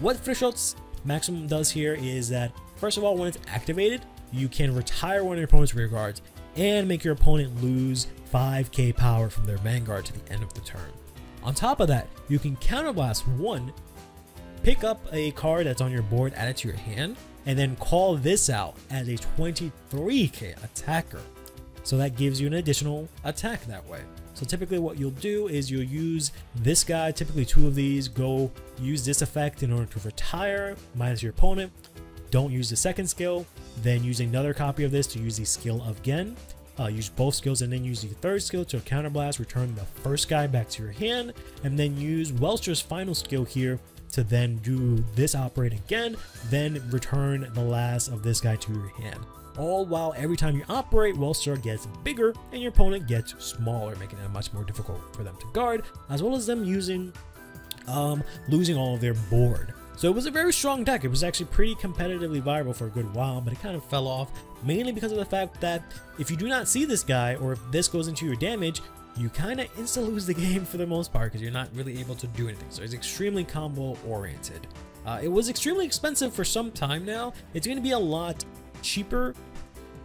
What Frischholz Maximum does here is that, first of all, when it's activated, you can retire one of your opponent's rear guards and make your opponent lose 5k power from their Vanguard to the end of the turn. On top of that, you can counterblast one, pick up a card that's on your board, add it to your hand, and then call this out as a 23k attacker. So that gives you an additional attack that way. So typically what you'll do is you'll use this guy, typically two of these, go use this effect in order to retire, minus your opponent, don't use the second skill, then use another copy of this to use the skill again. Uh, use both skills and then use the third skill to counterblast, return the first guy back to your hand, and then use Welster's final skill here to then do this operate again, then return the last of this guy to your hand. All while every time you operate, Welster gets bigger and your opponent gets smaller, making it much more difficult for them to guard, as well as them using um, losing all of their board. So it was a very strong deck. It was actually pretty competitively viable for a good while, but it kind of fell off mainly because of the fact that if you do not see this guy or if this goes into your damage, you kind of insta lose the game for the most part because you're not really able to do anything. So it's extremely combo oriented. Uh, it was extremely expensive for some time now. It's going to be a lot cheaper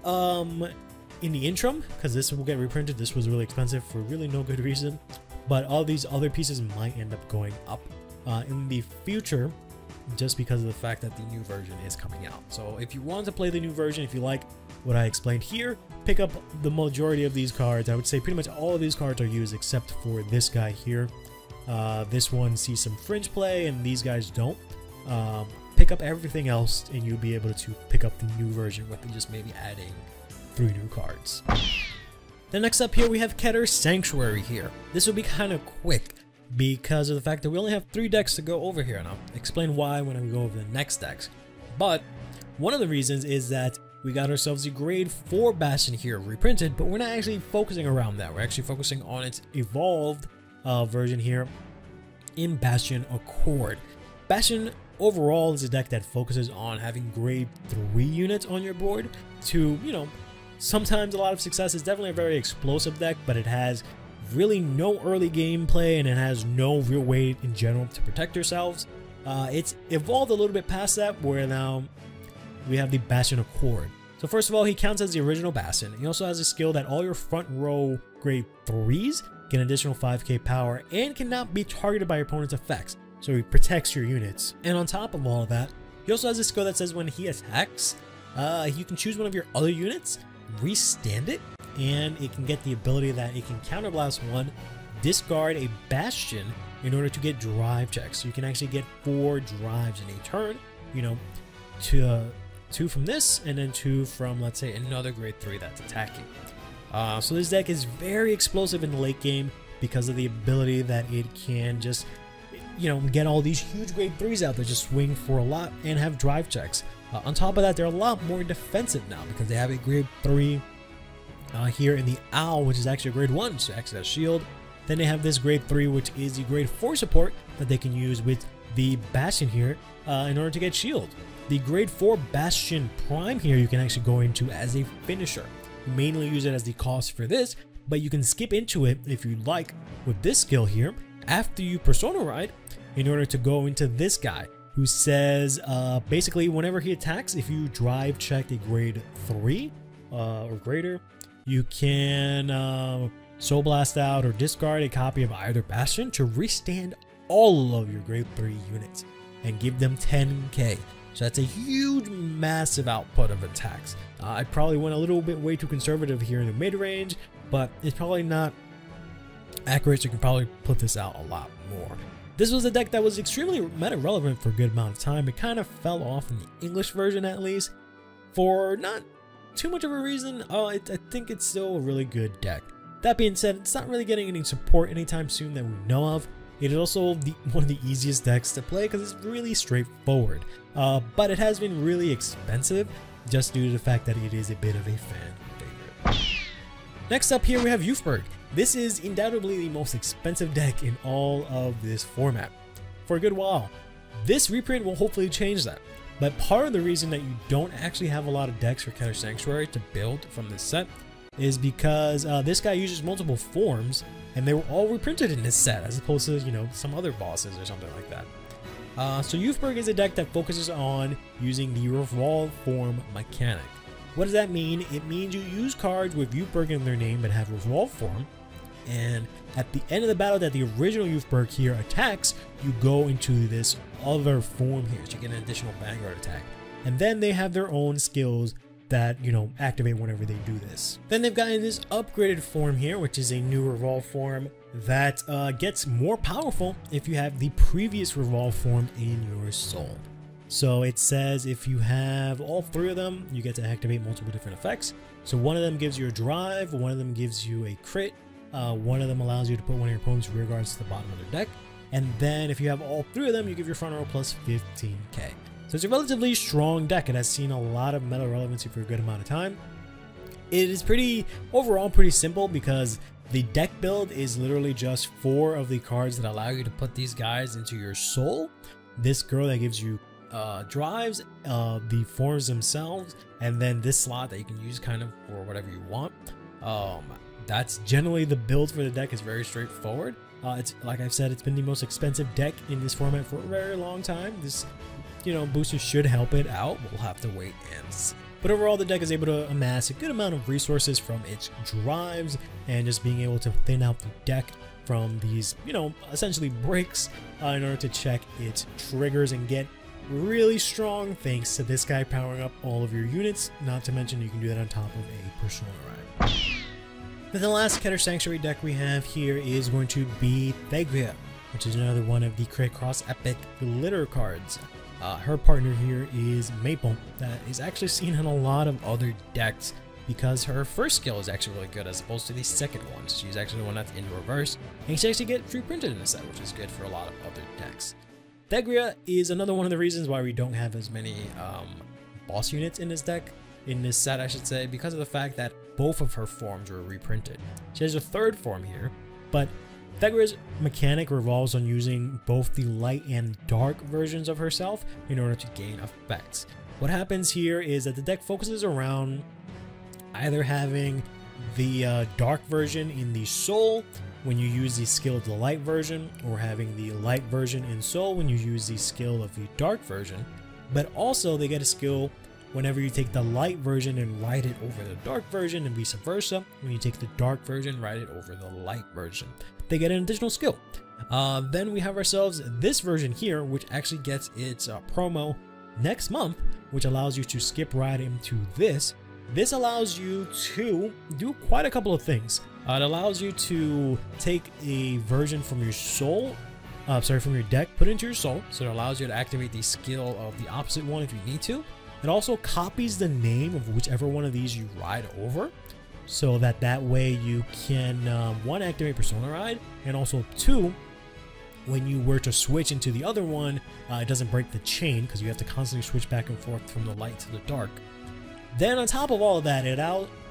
um, in the interim because this will get reprinted. This was really expensive for really no good reason. But all these other pieces might end up going up uh, in the future just because of the fact that the new version is coming out. So if you want to play the new version, if you like what I explained here, pick up the majority of these cards. I would say pretty much all of these cards are used except for this guy here. Uh, this one sees some fringe play and these guys don't. Um, pick up everything else and you'll be able to pick up the new version with just maybe adding three new cards. Then next up here we have Keter Sanctuary here. This will be kind of quick because of the fact that we only have three decks to go over here, and I'll explain why when we go over the next decks. But one of the reasons is that we got ourselves a grade 4 Bastion here reprinted, but we're not actually focusing around that. We're actually focusing on its evolved uh, version here in Bastion Accord. Bastion overall is a deck that focuses on having grade 3 units on your board to, you know, sometimes a lot of success. It's definitely a very explosive deck, but it has really no early gameplay and it has no real way in general to protect yourselves. Uh, it's evolved a little bit past that where now we have the Bastion Accord. So first of all, he counts as the original Bastion. He also has a skill that all your front row grade 3s get additional 5k power and cannot be targeted by your opponent's effects. So he protects your units. And on top of all of that, he also has a skill that says when he attacks, uh, you can choose one of your other units, restand it, and it can get the ability that it can counterblast one, discard a bastion in order to get drive checks. So you can actually get four drives in a turn, you know, to uh, two from this and then two from, let's say, another grade three that's attacking. Uh, so this deck is very explosive in the late game because of the ability that it can just, you know, get all these huge grade threes out there, just swing for a lot and have drive checks. Uh, on top of that, they're a lot more defensive now because they have a grade three uh, here in the Owl, which is actually a grade 1, so acts as shield. Then they have this grade 3, which is the grade 4 support that they can use with the Bastion here uh, in order to get shield. The grade 4 Bastion Prime here you can actually go into as a finisher. mainly use it as the cost for this, but you can skip into it if you'd like with this skill here after you Persona Ride in order to go into this guy who says uh, basically whenever he attacks, if you drive check a grade 3 uh, or greater, you can uh, Soul Blast out or discard a copy of either Bastion to restand all of your grade 3 units and give them 10k. So that's a huge, massive output of attacks. Uh, I probably went a little bit way too conservative here in the mid range, but it's probably not accurate. So you can probably put this out a lot more. This was a deck that was extremely meta relevant for a good amount of time. It kind of fell off in the English version at least for not too much of a reason, uh, I think it's still a really good deck. That being said, it's not really getting any support anytime soon that we know of. It is also the, one of the easiest decks to play because it's really straightforward. Uh, but it has been really expensive just due to the fact that it is a bit of a fan. Next up here we have Youthberk. This is undoubtedly the most expensive deck in all of this format. For a good while. This reprint will hopefully change that. But part of the reason that you don't actually have a lot of decks for Keter Sanctuary to build from this set is because uh, this guy uses multiple forms and they were all reprinted in this set as opposed to, you know, some other bosses or something like that. Uh, so Youthberk is a deck that focuses on using the Revolve form mechanic. What does that mean? It means you use cards with Youthberk in their name that have Revolve form, and at the end of the battle that the original Youthberk here attacks, you go into this other form here, so you get an additional Vanguard attack. And then they have their own skills that, you know, activate whenever they do this. Then they've gotten this upgraded form here, which is a new Revolve form that uh, gets more powerful if you have the previous Revolve form in your soul. So it says if you have all three of them, you get to activate multiple different effects. So one of them gives you a drive, one of them gives you a crit, uh, one of them allows you to put one of your opponent's rear guards to the bottom of their deck, and then if you have all three of them, you give your front row plus 15k. So it's a relatively strong deck. It has seen a lot of meta relevancy for a good amount of time. It is pretty, overall pretty simple because the deck build is literally just four of the cards that allow you to put these guys into your soul. This girl that gives you uh, drives, uh, the forms themselves, and then this slot that you can use kind of for whatever you want. Um, that's generally the build for the deck is very straightforward. Uh, it's like I've said, it's been the most expensive deck in this format for a very long time. This, you know, booster should help it out. We'll have to wait and see. But overall, the deck is able to amass a good amount of resources from its drives and just being able to thin out the deck from these, you know, essentially bricks uh, in order to check its triggers and get really strong thanks to this guy powering up all of your units. Not to mention you can do that on top of a Persona Ride. Then the last Keter Sanctuary deck we have here is going to be Thegrea, which is another one of the Crit Cross Epic Glitter cards. Uh, her partner here is Maple, that is actually seen in a lot of other decks because her first skill is actually really good as opposed to the second one. She's actually the one that's in reverse, and she actually gets reprinted in the set, which is good for a lot of other decks. Thegrea is another one of the reasons why we don't have as many um, boss units in this deck, in this set I should say, because of the fact that both of her forms were reprinted. She has a third form here, but Thegrea's mechanic revolves on using both the light and dark versions of herself in order to gain effects. What happens here is that the deck focuses around either having the uh, dark version in the soul when you use the skill of the light version, or having the light version in soul when you use the skill of the dark version. But also, they get a skill whenever you take the light version and ride it over the dark version, and vice versa. When you take the dark version, ride it over the light version they get an additional skill. Uh, then we have ourselves this version here, which actually gets its uh, promo next month, which allows you to skip right into this. This allows you to do quite a couple of things. Uh, it allows you to take a version from your soul, uh, sorry, from your deck, put into your soul. So it allows you to activate the skill of the opposite one if you need to. It also copies the name of whichever one of these you ride over so that that way you can um, one activate persona ride and also two when you were to switch into the other one uh, it doesn't break the chain because you have to constantly switch back and forth from the light to the dark then on top of all of that it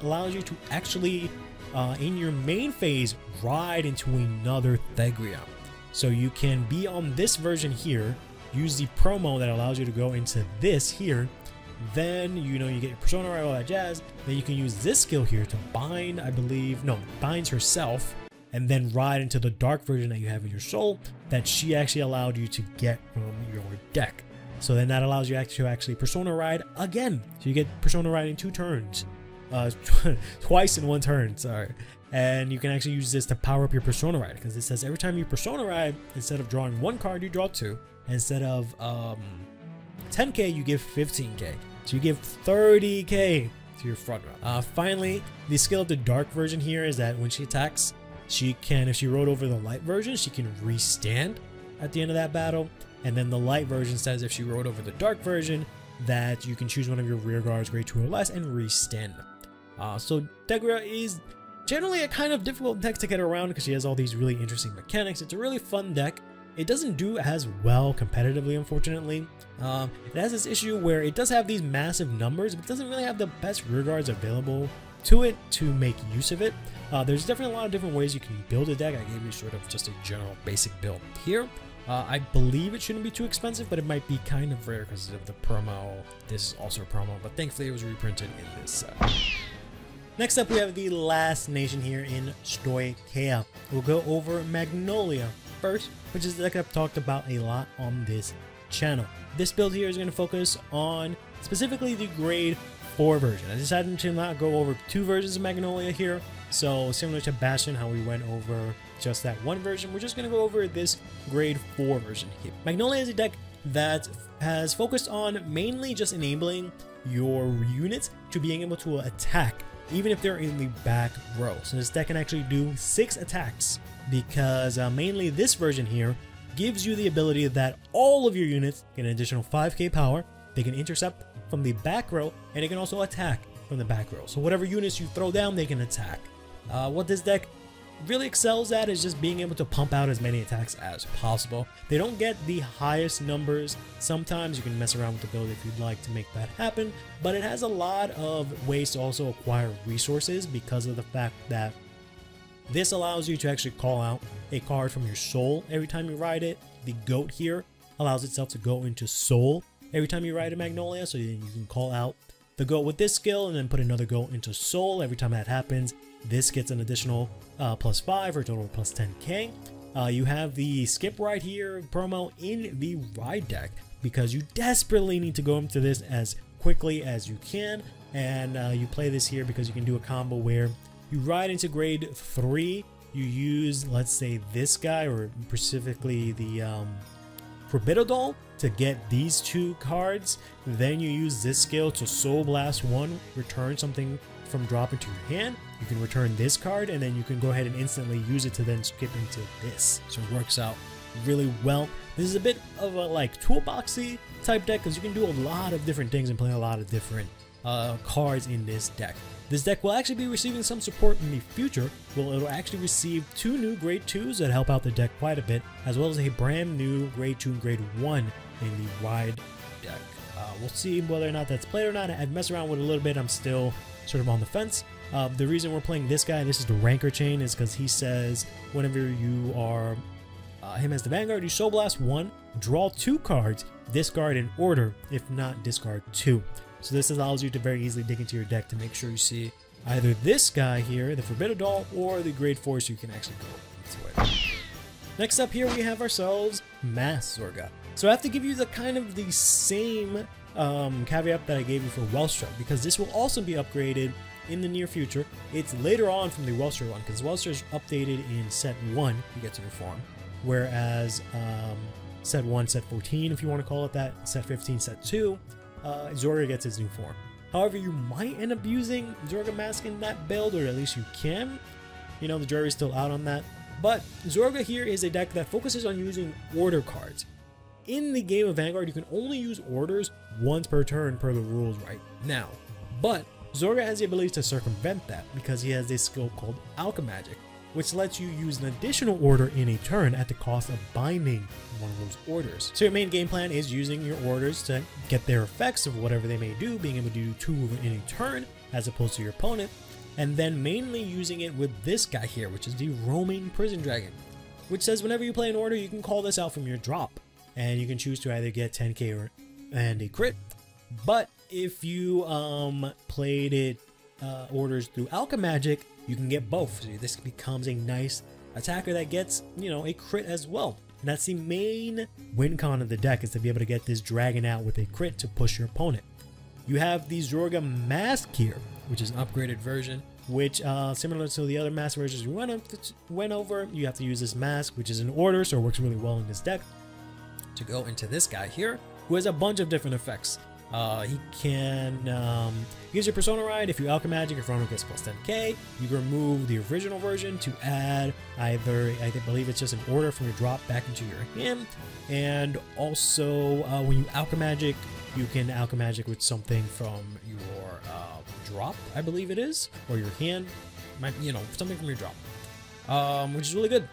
allows you to actually uh, in your main phase ride into another Thegrea so you can be on this version here use the promo that allows you to go into this here then, you know, you get your Persona Ride, all that jazz. Then you can use this skill here to bind, I believe, no, binds herself and then ride into the dark version that you have in your soul that she actually allowed you to get from your deck. So then that allows you to actually Persona Ride again. So you get Persona Ride in two turns. Uh, twice in one turn, sorry. And you can actually use this to power up your Persona Ride because it says every time you Persona Ride, instead of drawing one card, you draw two. Instead of um, 10k, you give 15k. So you give 30k to your front row. Uh, finally, the skill of the dark version here is that when she attacks, she can, if she rode over the light version, she can restand at the end of that battle. And then the light version says if she rode over the dark version, that you can choose one of your rear guards, grade 2 or less, and restand them. Uh, so Thegrea is generally a kind of difficult deck to get around because she has all these really interesting mechanics. It's a really fun deck. It doesn't do as well competitively, unfortunately. Um, it has this issue where it does have these massive numbers, but doesn't really have the best rear guards available to it to make use of it. Uh, there's definitely a lot of different ways you can build a deck. I gave you sort of just a general basic build here. Uh, I believe it shouldn't be too expensive, but it might be kind of rare because of the promo. This is also a promo, but thankfully it was reprinted in this set. Next up, we have the last nation here in Stoicheia. We'll go over Magnolia, first, which is like I've talked about a lot on this channel. This build here is going to focus on specifically the grade 4 version. I decided to not go over two versions of Magnolia here, so similar to Bastion, how we went over just that one version, we're just going to go over this grade 4 version here. Magnolia is a deck that has focused on mainly just enabling your units to being able to attack even if they're in the back row. So this deck can actually do six attacks because uh, mainly this version here gives you the ability that all of your units get an additional 5k power. They can intercept from the back row, and they can also attack from the back row. So whatever units you throw down, they can attack. Uh, what this deck really excels at is just being able to pump out as many attacks as possible. They don't get the highest numbers. Sometimes you can mess around with the build if you'd like to make that happen, but it has a lot of ways to also acquire resources because of the fact that this allows you to actually call out a card from your soul every time you ride it. The goat here allows itself to go into soul every time you ride a Magnolia, so you can call out the goat with this skill and then put another goat into soul every time that happens. This gets an additional uh, plus 5 or total plus 10k. Uh, you have the skip right here promo in the ride deck because you desperately need to go into this as quickly as you can. And uh, you play this here because you can do a combo where you ride into grade 3 you use let's say this guy or specifically the um, Forbidden Doll to get these two cards. Then you use this skill to Soul Blast 1 return something from drop into your hand you can return this card and then you can go ahead and instantly use it to then skip into this. So it works out really well. This is a bit of a like toolboxy type deck because you can do a lot of different things and play a lot of different uh, cards in this deck. This deck will actually be receiving some support in the future. Well, it'll actually receive two new Grade 2s that help out the deck quite a bit, as well as a brand new Grade 2 and Grade 1 in the ride deck. Uh, we'll see whether or not that's played or not. I've messed around with it a little bit. I'm still sort of on the fence. Uh, the reason we're playing this guy, this is the Rancor Chain, is because he says whenever you are uh, him as the Vanguard, you Soul Blast 1, draw 2 cards, discard in order, if not discard 2. So this allows you to very easily dig into your deck to make sure you see either this guy here, the Forbidden Doll, or the Great Force, you can actually go into it. Next up here we have ourselves Bavsargra. So I have to give you the kind of the same um, caveat that I gave you for Wellstrike because this will also be upgraded in the near future. It's later on from the Wellster one because Wellster is updated in set 1, you get to new form, whereas um, set 1, set 14, if you want to call it that, set 15, set 2, uh, Zorga gets his new form. However, you might end up using Zorga Mask in that build, or at least you can. You know, the jury's still out on that. But Zorga here is a deck that focuses on using order cards. In the game of Vanguard, you can only use orders once per turn per the rules right now. But Zorga has the ability to circumvent that because he has this skill called Alchemagic, which lets you use an additional order in a turn at the cost of binding one of those orders. So your main game plan is using your orders to get their effects of whatever they may do, being able to do two in a turn as opposed to your opponent, and then mainly using it with this guy here, which is the Roaming Prison Dragon, which says whenever you play an order, you can call this out from your drop, and you can choose to either get 10k or and a crit, but if you um, played it uh, orders through Alchemagic, you can get both. So this becomes a nice attacker that gets, you know, a crit as well. And that's the main win con of the deck is to be able to get this dragon out with a crit to push your opponent. You have the Zorga Mask here, which is an upgraded version, which uh, similar to the other mask versions we went, went over, you have to use this mask, which is an order, so it works really well in this deck. To go into this guy here, who has a bunch of different effects. Uh, he can um, use your Persona Ride. If you Alchemagic, your Frono gets plus 10k. You remove the original version to add either, I believe it's just an order from your drop back into your hand. And also, uh, when you Alchemagic, you can Alchemagic with something from your uh, drop, I believe it is, or your hand, might, you know, something from your drop, um, which is really good.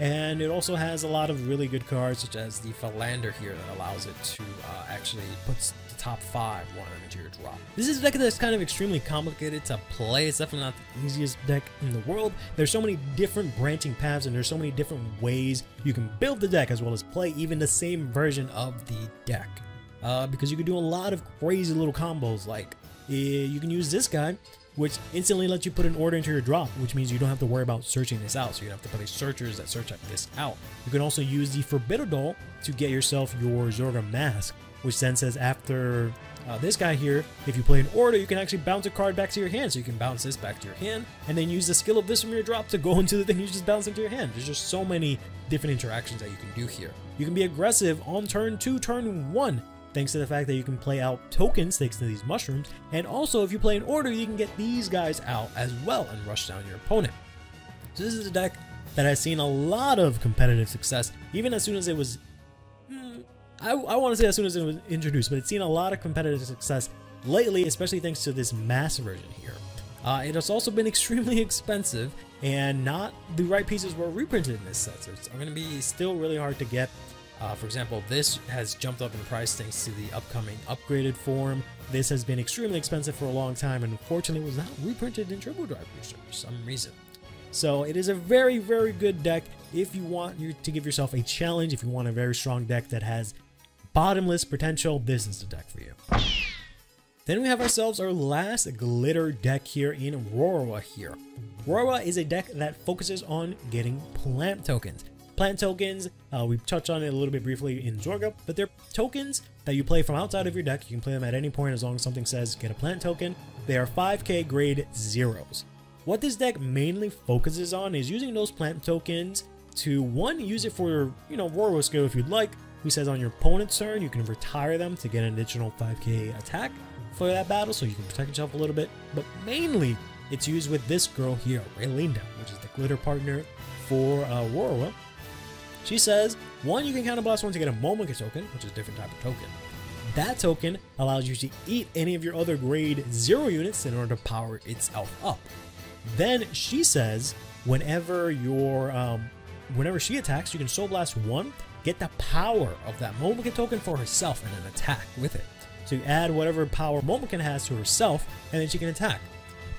And it also has a lot of really good cards, such as the Philander here that allows it to uh, actually put the top five one of them into your drop. This is a deck that's kind of extremely complicated to play. It's definitely not the easiest deck in the world. There's so many different branching paths and there's so many different ways you can build the deck as well as play even the same version of the deck. Uh, because you can do a lot of crazy little combos like uh, you can use this guy which instantly lets you put an order into your drop, which means you don't have to worry about searching this out. So you don't have to a searchers that search this out. You can also use the Forbidden Doll to get yourself your Zorga Mask, which then says after uh, this guy here, if you play an order, you can actually bounce a card back to your hand. So you can bounce this back to your hand, and then use the skill of this from your drop to go into the thing you just bounce into your hand. There's just so many different interactions that you can do here. You can be aggressive on turn 2, turn 1, thanks to the fact that you can play out tokens thanks to these mushrooms, and also if you play in order, you can get these guys out as well and rush down your opponent. So this is a deck that has seen a lot of competitive success, even as soon as it was. mm, I, I want to say as soon as it was introduced, but it's seen a lot of competitive success lately, especially thanks to this mass version here. Uh, it has also been extremely expensive, and not the right pieces were reprinted in this set, so it's going to be still really hard to get. Uh, for example, this has jumped up in price thanks to the upcoming upgraded form. This has been extremely expensive for a long time, and unfortunately was not reprinted in Turbo Drive Booster for some reason. So it is a very, very good deck if you want to give yourself a challenge, if you want a very strong deck that has bottomless potential, this is the deck for you. Then we have ourselves our last glitter deck here in Roroa here. Roroa is a deck that focuses on getting plant tokens. Plant tokens, uh, we touched on it a little bit briefly in Zorga, but they're tokens that you play from outside of your deck. You can play them at any point as long as something says get a plant token. They are 5k grade zeros. What this deck mainly focuses on is using those plant tokens to one, use it for, you know, Roroa skill if you'd like, who says on your opponent's turn you can retire them to get an additional 5k attack for that battle so you can protect yourself a little bit. But mainly, it's used with this girl here, Raylinda, which is the glitter partner for uh. She says, one, you can counterblast one to get a Momoke token, which is a different type of token. That token allows you to eat any of your other grade 0 units in order to power itself up. Then she says, whenever your um, whenever she attacks, you can Soul Blast 1, get the power of that Momoke token for herself and an attack with it. So you add whatever power Momoke has to herself, and then she can attack.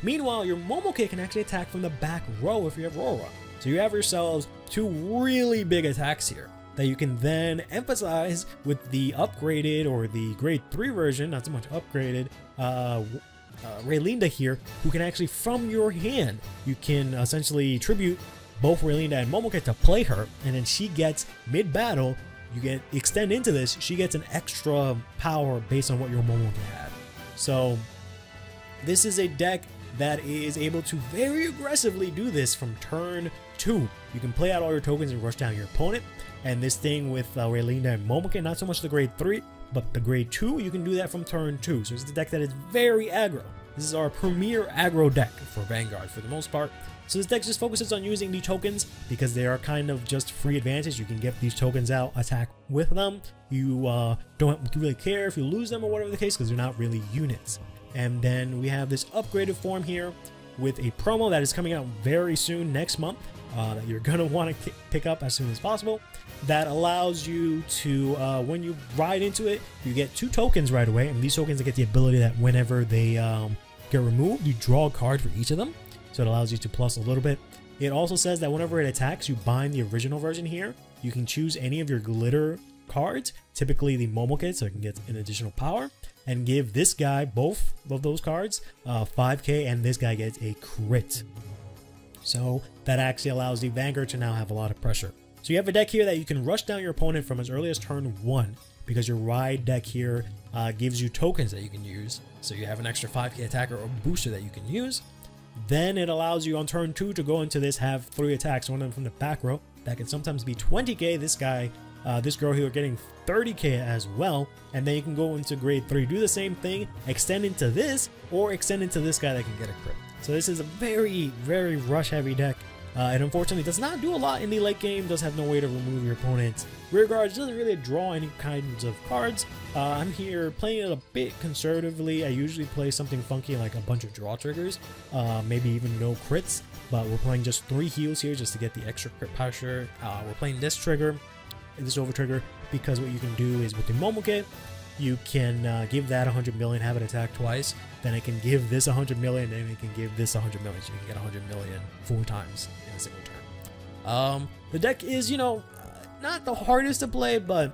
Meanwhile, your Momoke can actually attack from the back row if you have Roroa. So you have yourselves two really big attacks here that you can then emphasize with the upgraded or the grade 3 version, not so much upgraded, uh, uh, Raylinda here, who can actually, from your hand, you can essentially tribute both Raylinda and Momoke to play her, and then she gets mid-battle, you get extend into this, she gets an extra power based on what your Momoke had. So this is a deck that is able to very aggressively do this from turn 2. You can play out all your tokens and rush down your opponent. And this thing with uh, Raylinda and Momoke, not so much the grade 3, but the grade 2, you can do that from turn 2. So it's a deck that is very aggro. This is our premier aggro deck for Vanguard for the most part. So this deck just focuses on using the tokens because they are kind of just free advantage. You can get these tokens out, attack with them. You uh, don't really care if you lose them or whatever the case because they're not really units. And then we have this upgraded form here with a promo that is coming out very soon next month uh, that you're going to want to pick up as soon as possible. That allows you to, uh, when you ride into it, you get two tokens right away. And these tokens get the ability that whenever they um, get removed, you draw a card for each of them. So it allows you to plus a little bit. It also says that whenever it attacks, you bind the original version here. You can choose any of your glitter cards, typically the Momoke, so it can get an additional power, and give this guy both of those cards uh, 5k, and this guy gets a crit. So that actually allows the Vanguard to now have a lot of pressure. So you have a deck here that you can rush down your opponent from as early as turn 1, because your ride deck here uh, gives you tokens that you can use. So you have an extra 5k attacker or booster that you can use. Then it allows you on turn 2 to go into this, have 3 attacks, one of them from the back row. That can sometimes be 20k. This guy uh, this girl here getting 30k as well. And then you can go into grade 3, do the same thing, extend into this, or extend into this guy that can get a crit. So this is a very, very rush heavy deck. Uh, and unfortunately does not do a lot in the late game, does have no way to remove your opponent's rear guards, doesn't really draw any kinds of cards. Uh, I'm here playing it a bit conservatively. I usually play something funky like a bunch of draw triggers, uh, maybe even no crits, but we're playing just three heals here just to get the extra crit pressure. Uh, we're playing this trigger, this over trigger, because what you can do is with the Momoke, you can uh, give that 100 million, have it attack twice, then it can give this 100 million, and it can give this 100 million, so you can get 100 million four times in a single turn. Um, the deck is, you know, not the hardest to play, but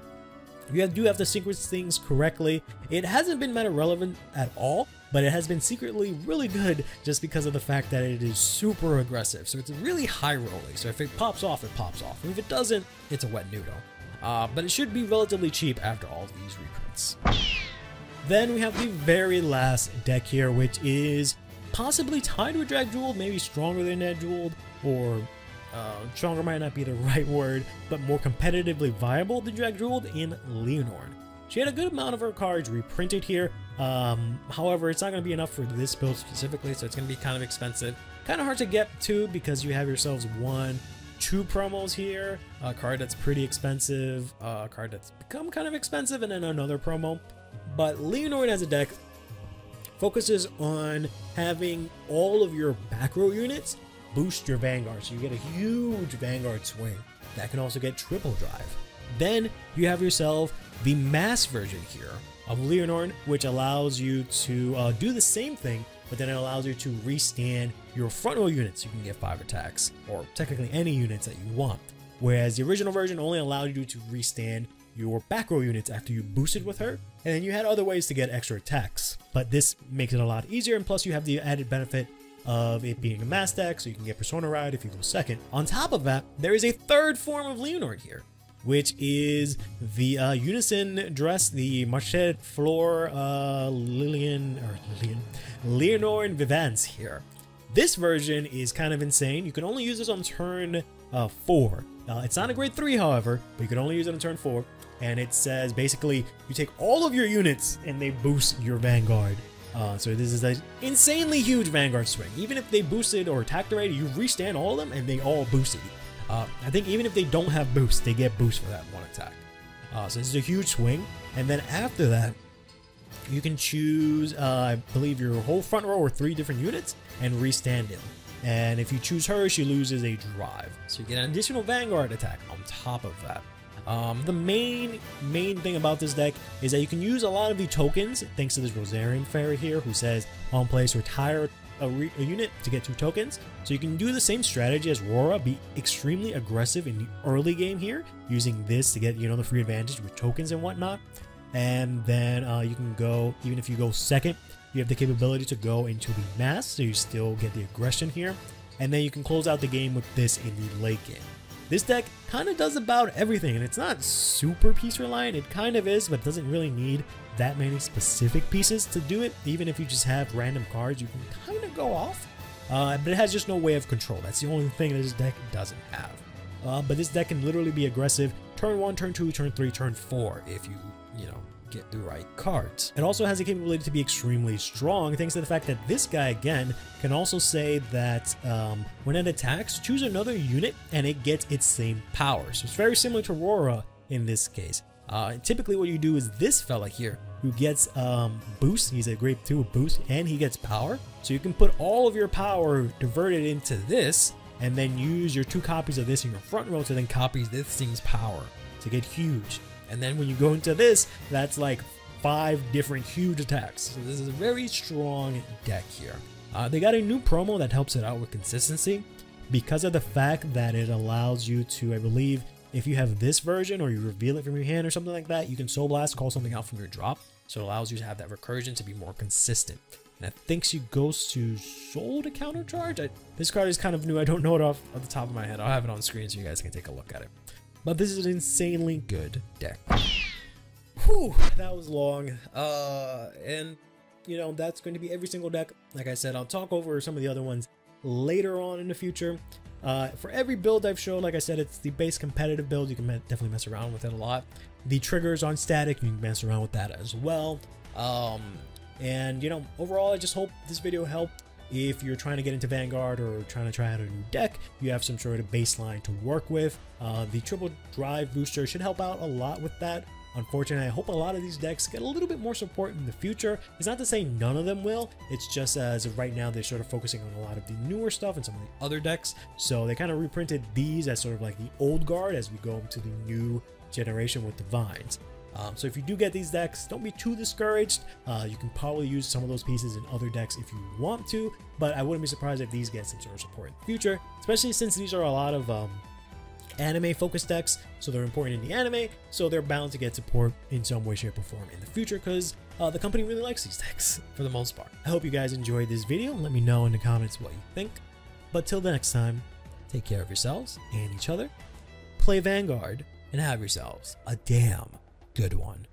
you do have to sequence things correctly. It hasn't been meta relevant at all, but it has been secretly really good just because of the fact that it is super aggressive. So it's really high rolling. So if it pops off, it pops off. And if it doesn't, it's a wet noodle. Uh, but it should be relatively cheap after all these reprints. Then we have the very last deck here, which is possibly tied with Drajeweled, maybe stronger than Drajeweled, or uh, stronger might not be the right word, but more competitively viable than Drajeweled in Leonore. She had a good amount of her cards reprinted here. Um, however, it's not going to be enough for this build specifically, so it's going to be kind of expensive. Kind of hard to get to because you have yourselves one, two promos here. A card that's pretty expensive, a card that's become kind of expensive, and then another promo. But Leonord as a deck focuses on having all of your back row units boost your Vanguard. So you get a huge Vanguard swing. That can also get triple drive. Then you have yourself the mass version here of Leonord, which allows you to uh, do the same thing, but then it allows you to restand your front row units. You can get five attacks, or technically any units that you want. Whereas the original version only allowed you to restand your back row units after you boosted with her, and then you had other ways to get extra attacks. But this makes it a lot easier, and plus you have the added benefit of it being a mass deck, so you can get Persona Ride if you go second. On top of that, there is a third form of Leonord here, which is the uh, Unison dress, the Marchet Floor uh, Lillian, or Lillian, Leonord Vivance here. This version is kind of insane. You can only use this on turn uh, 4. Uh, it's not a grade 3, however, but you can only use it on turn 4. And it says basically you take all of your units and they boost your Vanguard. Uh, so this is an insanely huge Vanguard swing. Even if they boosted or attacked already, you restand all of them and they all boosted. Uh, I think even if they don't have boost, they get boost for that one attack. Uh, so this is a huge swing. And then after that, you can choose, uh, I believe, your whole front row or three different units and restand them. And if you choose her, she loses a drive. So you get an additional Vanguard attack on top of that. Um, the main main thing about this deck is that you can use a lot of the tokens thanks to this Rosarian Fairy here who says on place retire a, a, unit to get two tokens. So you can do the same strategy as Rora, be extremely aggressive in the early game here using this to get you know the free advantage with tokens and whatnot. And then uh, you can go even if you go second, you have the capability to go into the mass, so you still get the aggression here. And then you can close out the game with this in the late game. This deck kind of does about everything, and it's not super piece reliant. It kind of is, but doesn't really need that many specific pieces to do it. Even if you just have random cards, you can kind of go off. Uh, but it has just no way of control. That's the only thing that this deck doesn't have. Uh, but this deck can literally be aggressive turn 1, turn 2, turn 3, turn 4 if you, you know, get the right cards. It also has the capability to be extremely strong thanks to the fact that this guy again can also say that um, when it attacks, choose another unit and it gets its same power. So it's very similar to Rora in this case. Uh, typically what you do is this fella here who gets um, boost, he's a grade 2 boost and he gets power. So you can put all of your power diverted into this and then use your two copies of this in your front row to then copy this thing's power to get huge. And then when you go into this, that's like five different huge attacks. So this is a very strong deck here. Uh, they got a new promo that helps it out with consistency because of the fact that it allows you to, I believe, if you have this version or you reveal it from your hand or something like that, you can Soul Blast, call something out from your drop. So it allows you to have that recursion to be more consistent. And I think she goes to Soul to countercharge. I, this card is kind of new. I don't know it off, off the top of my head. I'll have it on screen so you guys can take a look at it. But this is an insanely good deck. Whew, that was long. Uh, and, you know, that's going to be every single deck. Like I said, I'll talk over some of the other ones later on in the future. Uh, for every build I've showed, like I said, it's the base competitive build. You can definitely mess around with it a lot. The triggers on static, you can mess around with that as well. Um, and, you know, overall, I just hope this video helped if you're trying to get into Vanguard or trying to try out a new deck, you have some sort of baseline to work with. Uh, the triple drive booster should help out a lot with that. Unfortunately, I hope a lot of these decks get a little bit more support in the future. It's not to say none of them will, it's just as of right now, they're sort of focusing on a lot of the newer stuff and some of the other decks. So they kind of reprinted these as sort of like the old guard as we go into the new generation with Divines. Um, so if you do get these decks, don't be too discouraged. Uh, you can probably use some of those pieces in other decks if you want to, but I wouldn't be surprised if these get some sort of support in the future, especially since these are a lot of um, anime focused decks, so they're important in the anime, so they're bound to get support in some way, shape, or form in the future because uh, the company really likes these decks for the most part. I hope you guys enjoyed this video. Let me know in the comments what you think. But till the next time, take care of yourselves and each other, play Vanguard, and have yourselves a damn good one.